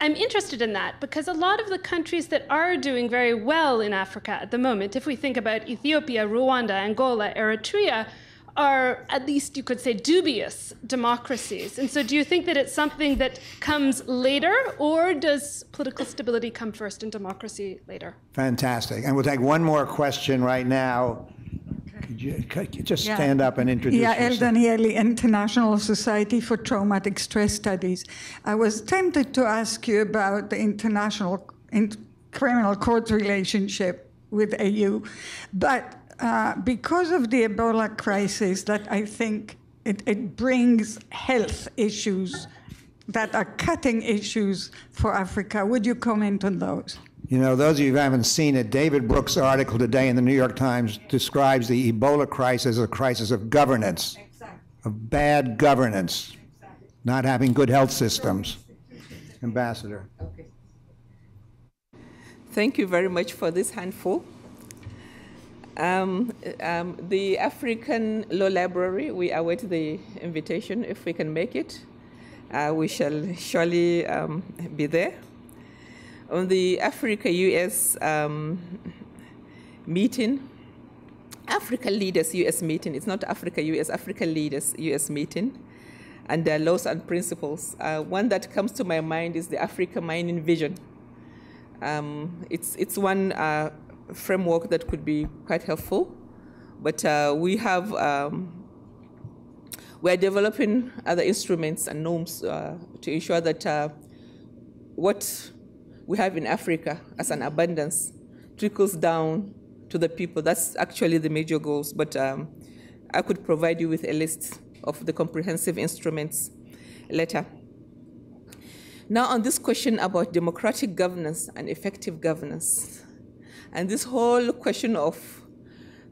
I'm interested in that because a lot of the countries that are doing very well in Africa at the moment, if we think about Ethiopia, Rwanda, Angola, Eritrea, are at least you could say dubious democracies. And so, do you think that it's something that comes later, or does political stability come first and democracy later? Fantastic. And we'll take one more question right now. Could you, could you just yeah. stand up and introduce yeah, yourself? Yael Danieli, International Society for Traumatic Stress Studies. I was tempted to ask you about the international in criminal court relationship with AU, but uh, because of the Ebola crisis, that I think it, it brings health issues that are cutting issues for Africa. Would you comment on those? You know, those of you who haven't seen it, David Brooks' article today in the New York Times describes the Ebola crisis as a crisis of governance, exactly. of bad governance, exactly. not having good health systems. Ambassador. Okay. Thank you very much for this handful. Um, um, the African Law Library, we await the invitation if we can make it. Uh, we shall surely um, be there. On the Africa US um, meeting, African leaders US meeting, it's not Africa US, Africa leaders US meeting, and their laws and principles. Uh, one that comes to my mind is the Africa Mining Vision. Um, it's, it's one uh, framework that could be quite helpful, but uh, we have, um, we're developing other instruments and norms uh, to ensure that uh, what we have in Africa as an abundance trickles down to the people. That's actually the major goals, but um, I could provide you with a list of the comprehensive instruments later. Now, on this question about democratic governance and effective governance, and this whole question of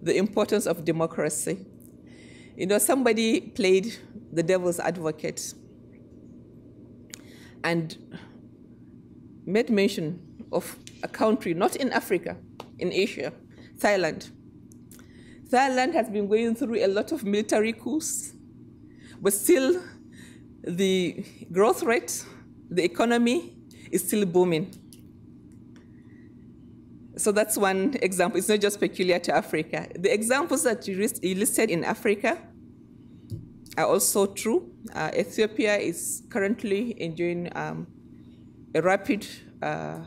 the importance of democracy, you know, somebody played the devil's advocate and made mention of a country, not in Africa, in Asia, Thailand. Thailand has been going through a lot of military coups, but still the growth rate, the economy is still booming. So that's one example. It's not just peculiar to Africa. The examples that you listed in Africa are also true. Uh, Ethiopia is currently enjoying um, a rapid uh,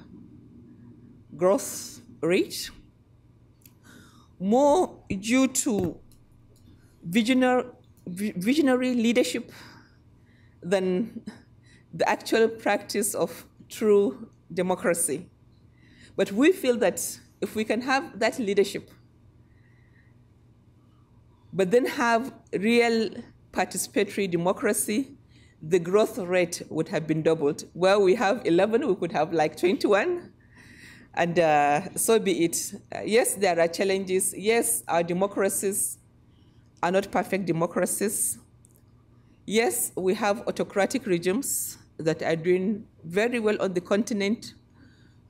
growth rate more due to visionary, visionary leadership than the actual practice of true democracy. But we feel that if we can have that leadership, but then have real participatory democracy, the growth rate would have been doubled. Where we have 11, we could have like 21. And uh, so be it. Uh, yes, there are challenges. Yes, our democracies are not perfect democracies. Yes, we have autocratic regimes that are doing very well on the continent,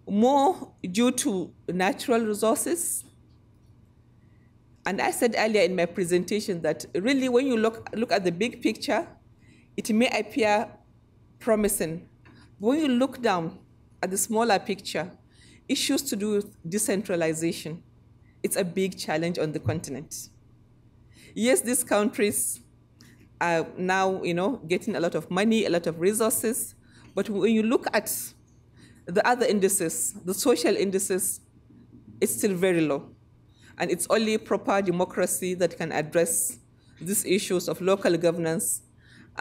more due to natural resources. And I said earlier in my presentation that really when you look, look at the big picture, it may appear promising. But when you look down at the smaller picture, issues to do with decentralization, it's a big challenge on the continent. Yes, these countries are now, you know, getting a lot of money, a lot of resources, but when you look at the other indices, the social indices, it's still very low. And it's only proper democracy that can address these issues of local governance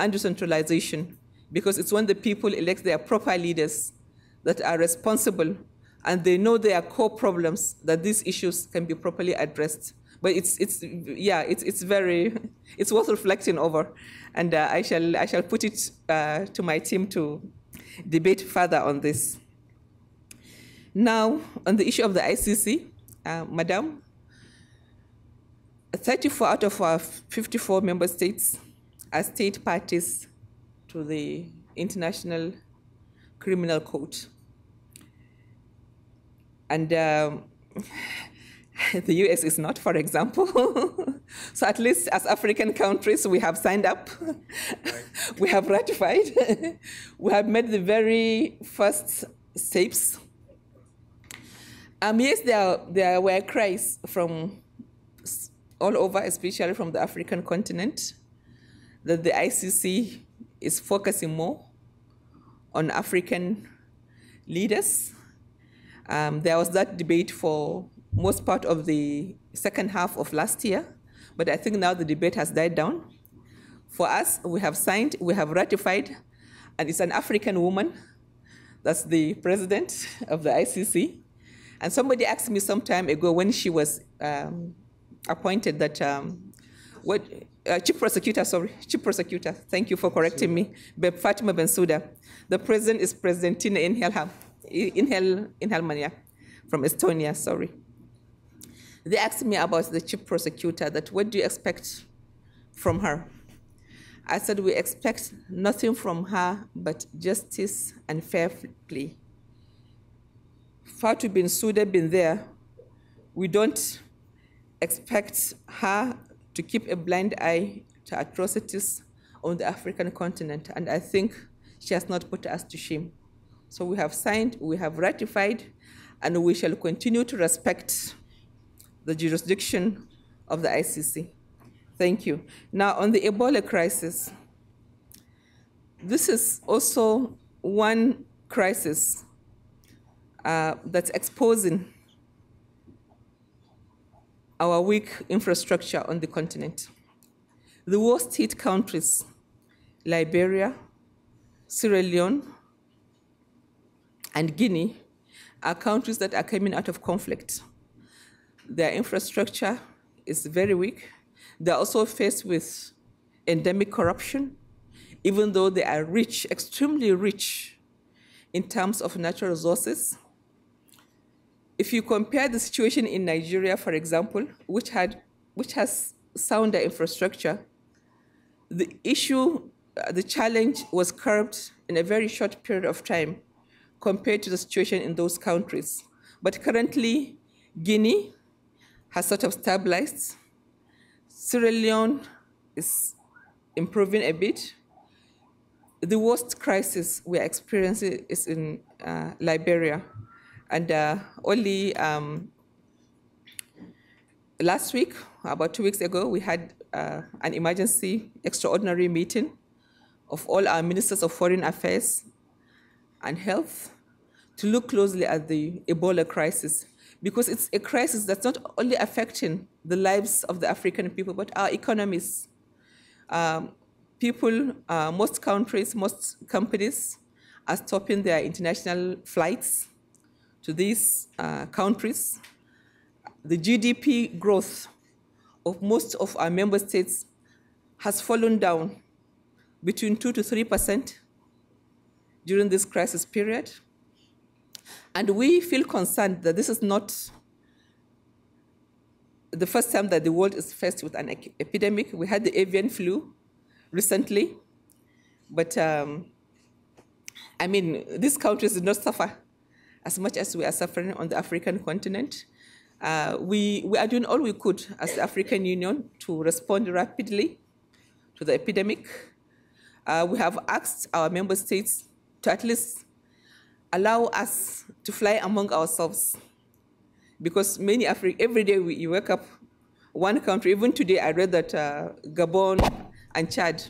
and decentralization, because it's when the people elect their proper leaders that are responsible and they know there are core problems that these issues can be properly addressed. But it's, it's yeah, it's, it's very, it's worth reflecting over. And uh, I, shall, I shall put it uh, to my team to debate further on this. Now, on the issue of the ICC, uh, Madam, 34 out of our 54 member states are state parties to the International Criminal Court. And um, the US is not, for example. so at least as African countries, we have signed up, we have ratified, we have made the very first steps. Um, yes, there, there were cries from all over, especially from the African continent, that the ICC is focusing more on African leaders um, there was that debate for most part of the second half of last year, but I think now the debate has died down. For us, we have signed, we have ratified, and it's an African woman that's the president of the ICC. And somebody asked me some time ago when she was um, appointed that um, what uh, chief prosecutor, sorry, chief prosecutor. Thank you for correcting me. Fatima Bensouda. The president is President Tina Intelmann. Inhel, Inhelmania from Estonia, sorry. They asked me about the chief prosecutor, that what do you expect from her? I said, we expect nothing from her but justice and fair play. Fatou Bensouda been there. We don't expect her to keep a blind eye to atrocities on the African continent, and I think she has not put us to shame So we have signed, we have ratified, and we shall continue to respect the jurisdiction of the ICC. Thank you. Now, on the Ebola crisis, this is also one crisis uh, that's exposing our weak infrastructure on the continent. The worst hit countries, Liberia, Sierra Leone, and Guinea, are countries that are coming out of conflict. Their infrastructure is very weak. They're also faced with endemic corruption, even though they are rich, extremely rich in terms of natural resources. If you compare the situation in Nigeria, for example, which, had, which has sounder infrastructure, the issue, uh, the challenge was curbed in a very short period of time compared to the situation in those countries. But currently, Guinea has sort of stabilized. Sierra Leone is improving a bit. The worst crisis we're experiencing is in uh, Liberia. And uh, only um, last week, about two weeks ago, we had uh, an emergency extraordinary meeting of all our ministers of foreign affairs and health to look closely at the Ebola crisis because it's a crisis that's not only affecting the lives of the African people, but our economies. Um, people, uh, most countries, most companies are stopping their international flights to these uh, countries. The GDP growth of most of our member states has fallen down between 2 to 3 percent during this crisis period. And we feel concerned that this is not the first time that the world is faced with an epidemic. We had the avian flu recently, but um, I mean, these countries did not suffer as much as we are suffering on the African continent. Uh, we, we are doing all we could as the African Union to respond rapidly to the epidemic. Uh, we have asked our member states to at least allow us to fly among ourselves. Because many Afri- every day we, you wake up, one country, even today I read that uh, Gabon and Chad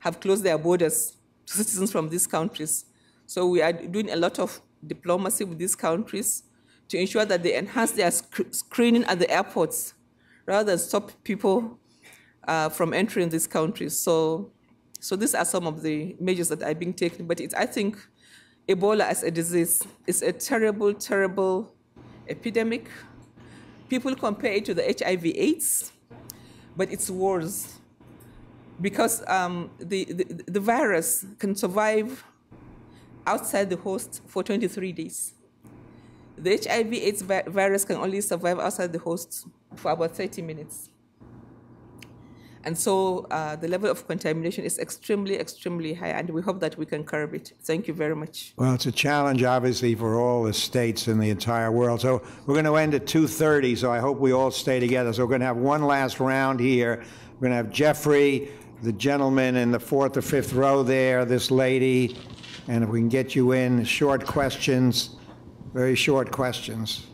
have closed their borders to citizens from these countries. So we are doing a lot of diplomacy with these countries to ensure that they enhance their sc- screening at the airports rather than stop people uh, from entering these countries. So, so these are some of the measures that are being taken. But it's, I think Ebola as a disease is a terrible, terrible epidemic. People compare it to the HIV/AIDS, but it's worse because um, the, the, the virus can survive outside the host for 23 days. The HIV/AIDS virus can only survive outside the host for about 30 minutes. And so uh, the level of contamination is extremely, extremely high, and we hope that we can curb it. Thank you very much. Well, it's a challenge, obviously, for all the states in the entire world. So we're going to end at 2:30. So I hope we all stay together. So we're going to have one last round here. We're going to have Jeffrey, the gentleman in the fourth or fifth row there, this lady, and if we can get you in, short questions, very short questions.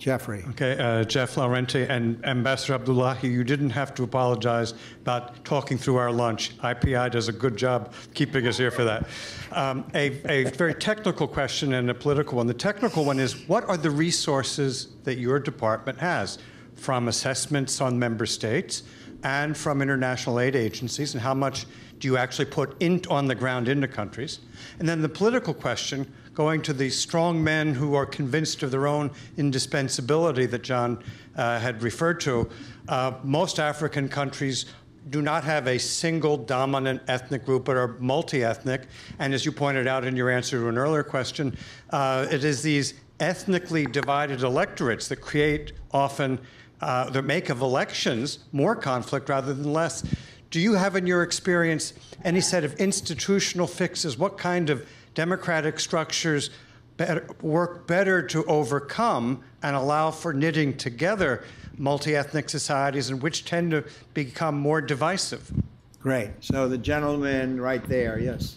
Jeffrey. Okay, uh, Jeff Laurenti and Ambassador Abdullahi, you didn't have to apologize about talking through our lunch. IPI does a good job keeping us here for that. Um, a, a very technical question and a political one. The technical one is what are the resources that your department has from assessments on member states and from international aid agencies, and how much do you actually put in, on the ground into countries? And then the political question going to the strong men who are convinced of their own indispensability that John uh, had referred to. Uh, most African countries do not have a single dominant ethnic group, but are multi ethnic. And as you pointed out in your answer to an earlier question, uh, it is these ethnically divided electorates that create often, uh, that make of elections more conflict rather than less. Do you have, in your experience, any set of institutional fixes? What kind of democratic structures better, work better to overcome and allow for knitting together multi ethnic societies and which tend to become more divisive. Great. So the gentleman right there, yes.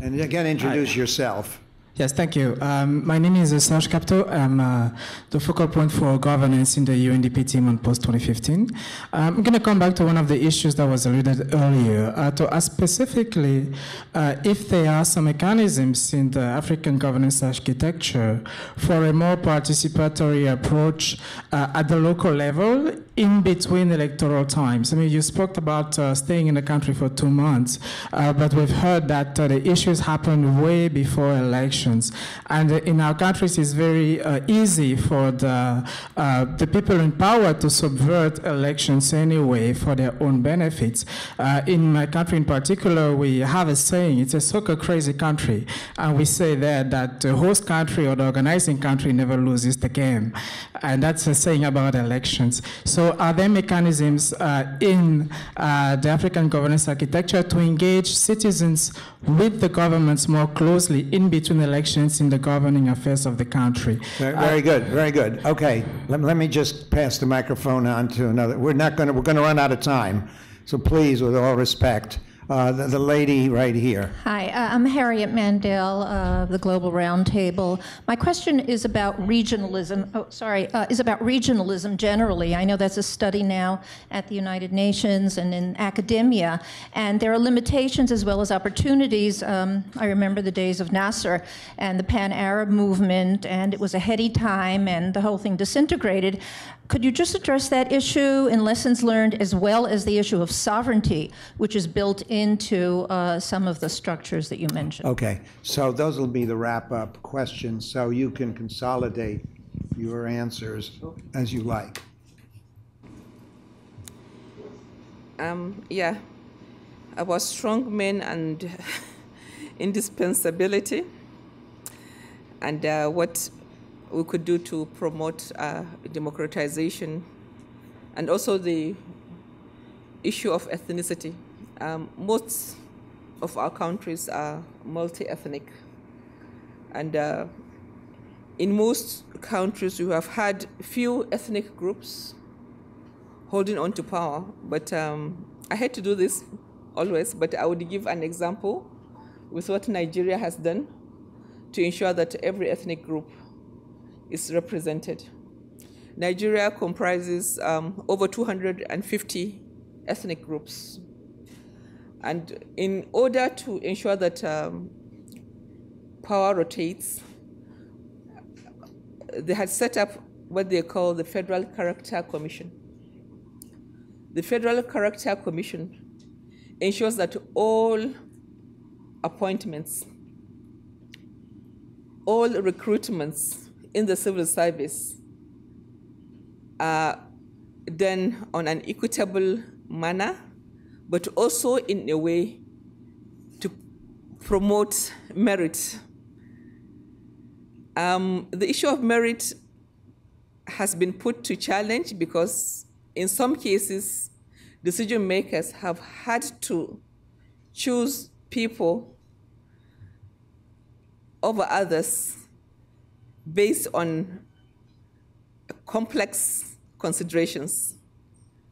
And again, introduce yourself. Yes, thank you. Um, my name is uh, Serge Capto. I'm uh, the focal point for governance in the UNDP team on post 2015. Um, I'm going to come back to one of the issues that was alluded earlier uh, to ask specifically uh, if there are some mechanisms in the African governance architecture for a more participatory approach uh, at the local level in between electoral times. I mean, you spoke about uh, staying in the country for two months, but we've heard that the issues happen way before elections And in our countries, it's very uh, easy for the, uh, the people in power to subvert elections anyway for their own benefits. Uh, in my country in particular, we have a saying, it's a soccer crazy country. And we say there that the host country or the organizing country never loses the game. And that's a saying about elections. So are there mechanisms uh, in uh, the African governance architecture to engage citizens with the governments more closely in between elections in the governing affairs of the country. Very, very good, very good. Okay, let, let me just pass the microphone on to another. We're not going to, we're going to run out of time. So please, with all respect, uh, the, the, lady right here. Hi, uh, I'm Harriet Mandel of the Global Roundtable. My question is about regionalism. Oh, sorry, uh, is about regionalism generally. I know that's a study now at the United Nations and in academia, and there are limitations as well as opportunities. Um, I remember the days of Nasser and the Pan Arab movement, and it was a heady time, and the whole thing disintegrated. Could you just address that issue and lessons learned, as well as the issue of sovereignty, which is built into uh, some of the structures that you mentioned? Okay, so those will be the wrap up questions, so you can consolidate your answers as you like. Um, yeah, about strong men and indispensability, and uh, what we could do to promote uh, democratization and also the issue of ethnicity. Um, most of our countries are multi-ethnic and uh, in most countries you have had few ethnic groups holding on to power but um, I hate to do this always but I would give an example with what Nigeria has done to ensure that every ethnic group is represented. Nigeria comprises um, over 250 ethnic groups. And in order to ensure that um, power rotates, they had set up what they call the Federal Character Commission. The Federal Character Commission ensures that all appointments, all recruitments in the civil service are done on an equitable manner, but also in a way to promote merit. Um, the issue of merit has been put to challenge because in some cases, decision makers have had to choose people over others based on complex considerations,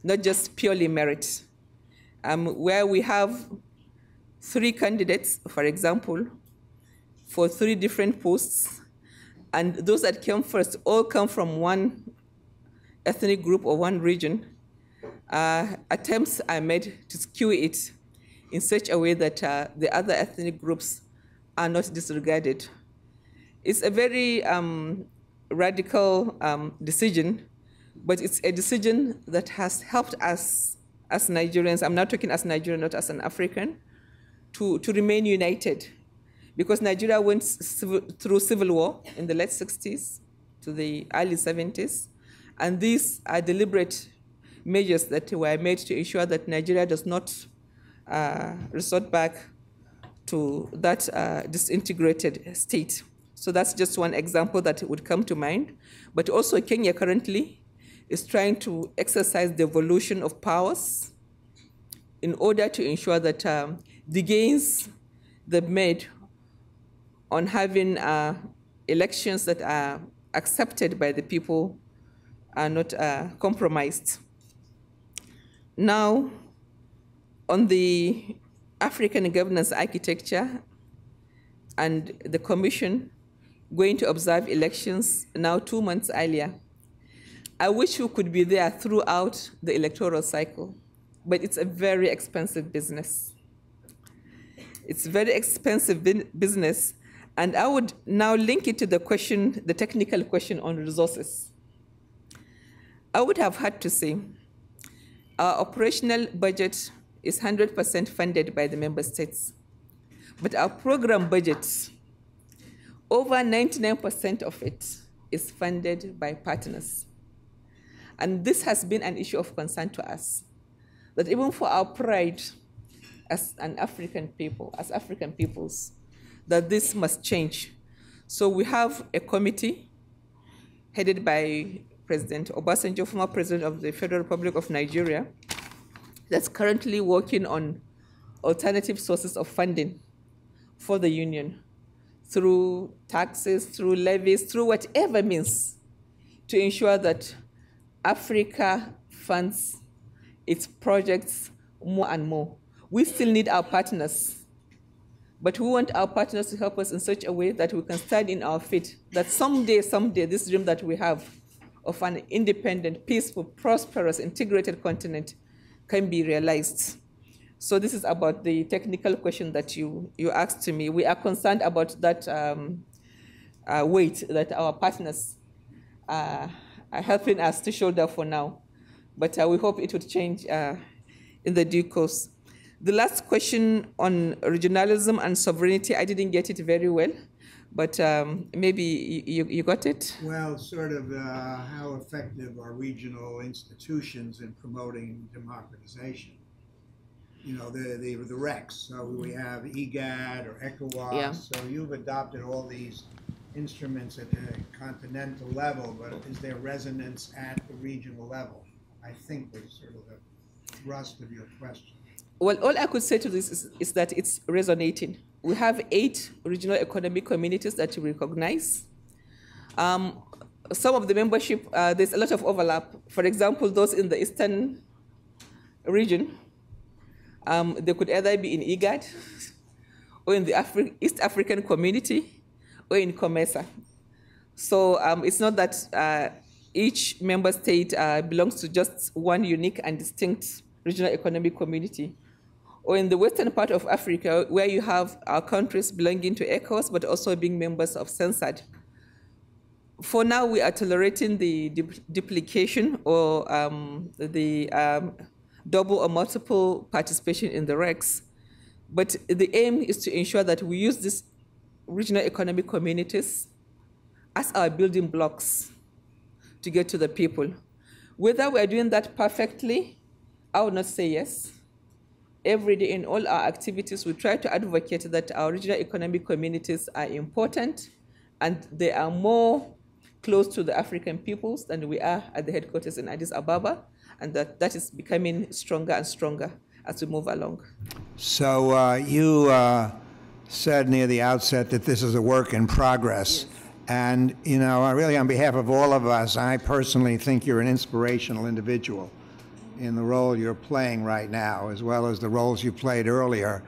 not just purely merit. Um, where we have three candidates, for example, for three different posts, and those that came first all come from one ethnic group or one region, uh, attempts are made to skew it in such a way that uh, the other ethnic groups are not disregarded. It's a very um, radical um, decision, but it's a decision that has helped us as Nigerians, I'm not talking as Nigerian, not as an African, to, to remain united. Because Nigeria went civil, through civil war in the late 60s to the early 70s, and these are deliberate measures that were made to ensure that Nigeria does not uh, resort back to that uh, disintegrated state. So that's just one example that would come to mind. But also Kenya currently is trying to exercise the evolution of powers in order to ensure that um, the gains they've made on having uh, elections that are accepted by the people are not uh, compromised. Now, on the African governance architecture, and the Commission going to observe elections now two months earlier. I wish you could be there throughout the electoral cycle, but it's a very expensive business. It's very expensive business, and I would now link it to the question, the technical question on resources. I would have had to say our operational budget is 100% funded by the member states. But our program budget, over 99% of it is funded by partners. And this has been an issue of concern to us. That even for our pride as an African people, as African peoples, that this must change. So we have a committee headed by President Obasanjo, former president of the Federal Republic of Nigeria, that's currently working on alternative sources of funding for the union through taxes, through levies, through whatever means to ensure that Africa funds its projects more and more. We still need our partners, but we want our partners to help us in such a way that we can stand in our feet, that someday, someday, this dream that we have of an independent, peaceful, prosperous, integrated continent can be realized. So this is about the technical question that you, you asked to me. We are concerned about that um, uh, weight that our partners uh, are helping us to shoulder for now. But uh, we hope it would change uh, in the due course. The last question on regionalism and sovereignty, I didn't get it very well but um, maybe you, you got it? Well, sort of uh, how effective are regional institutions in promoting democratization? You know, the, the, the RECs, so we have IGAD or ECOWAS, yeah. so you've adopted all these instruments at the continental level, but is there resonance at the regional level? I think was sort of the thrust of your question. Well, all I could say to this is, is that it's resonating we have eight regional economic communities that we recognize. Um, some of the membership, uh, there's a lot of overlap. For example, those in the eastern region, um, they could either be in IGAD, or in the Afri East African community, or in COMESA. So um, it's not that uh, each member state uh, belongs to just one unique and distinct regional economic community or in the western part of Africa, where you have our countries belonging to ECOWAS, but also being members of CENSAD. For now, we are tolerating the duplication or um, the um, double or multiple participation in the RECs. But the aim is to ensure that we use these regional economic communities as our building blocks to get to the people. Whether we're doing that perfectly, I would not say yes every day in all our activities, we try to advocate that our regional economic communities are important and they are more close to the African peoples than we are at the headquarters in Addis Ababa, and that, that is becoming stronger and stronger as we move along. So uh, you uh, said near the outset that this is a work in progress. Yes. And, you know, I really on behalf of all of us, I personally think you're an inspirational individual in the role you're playing right now, as well as the roles you played earlier.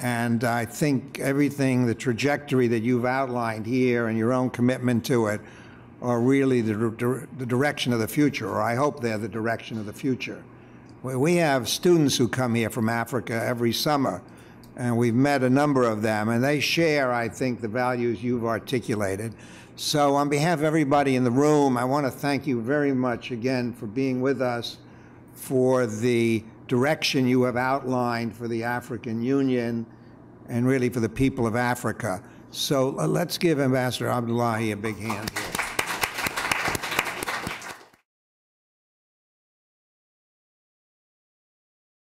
And I think everything, the trajectory that you've outlined here and your own commitment to it are really the, the direction of the future, or I hope they're the direction of the future. We have students who come here from Africa every summer, and we've met a number of them, and they share, I think, the values you've articulated. So, on behalf of everybody in the room, I want to thank you very much again for being with us for the direction you have outlined for the African Union and really for the people of Africa. So uh, let's give Ambassador Abdullahi a big hand here.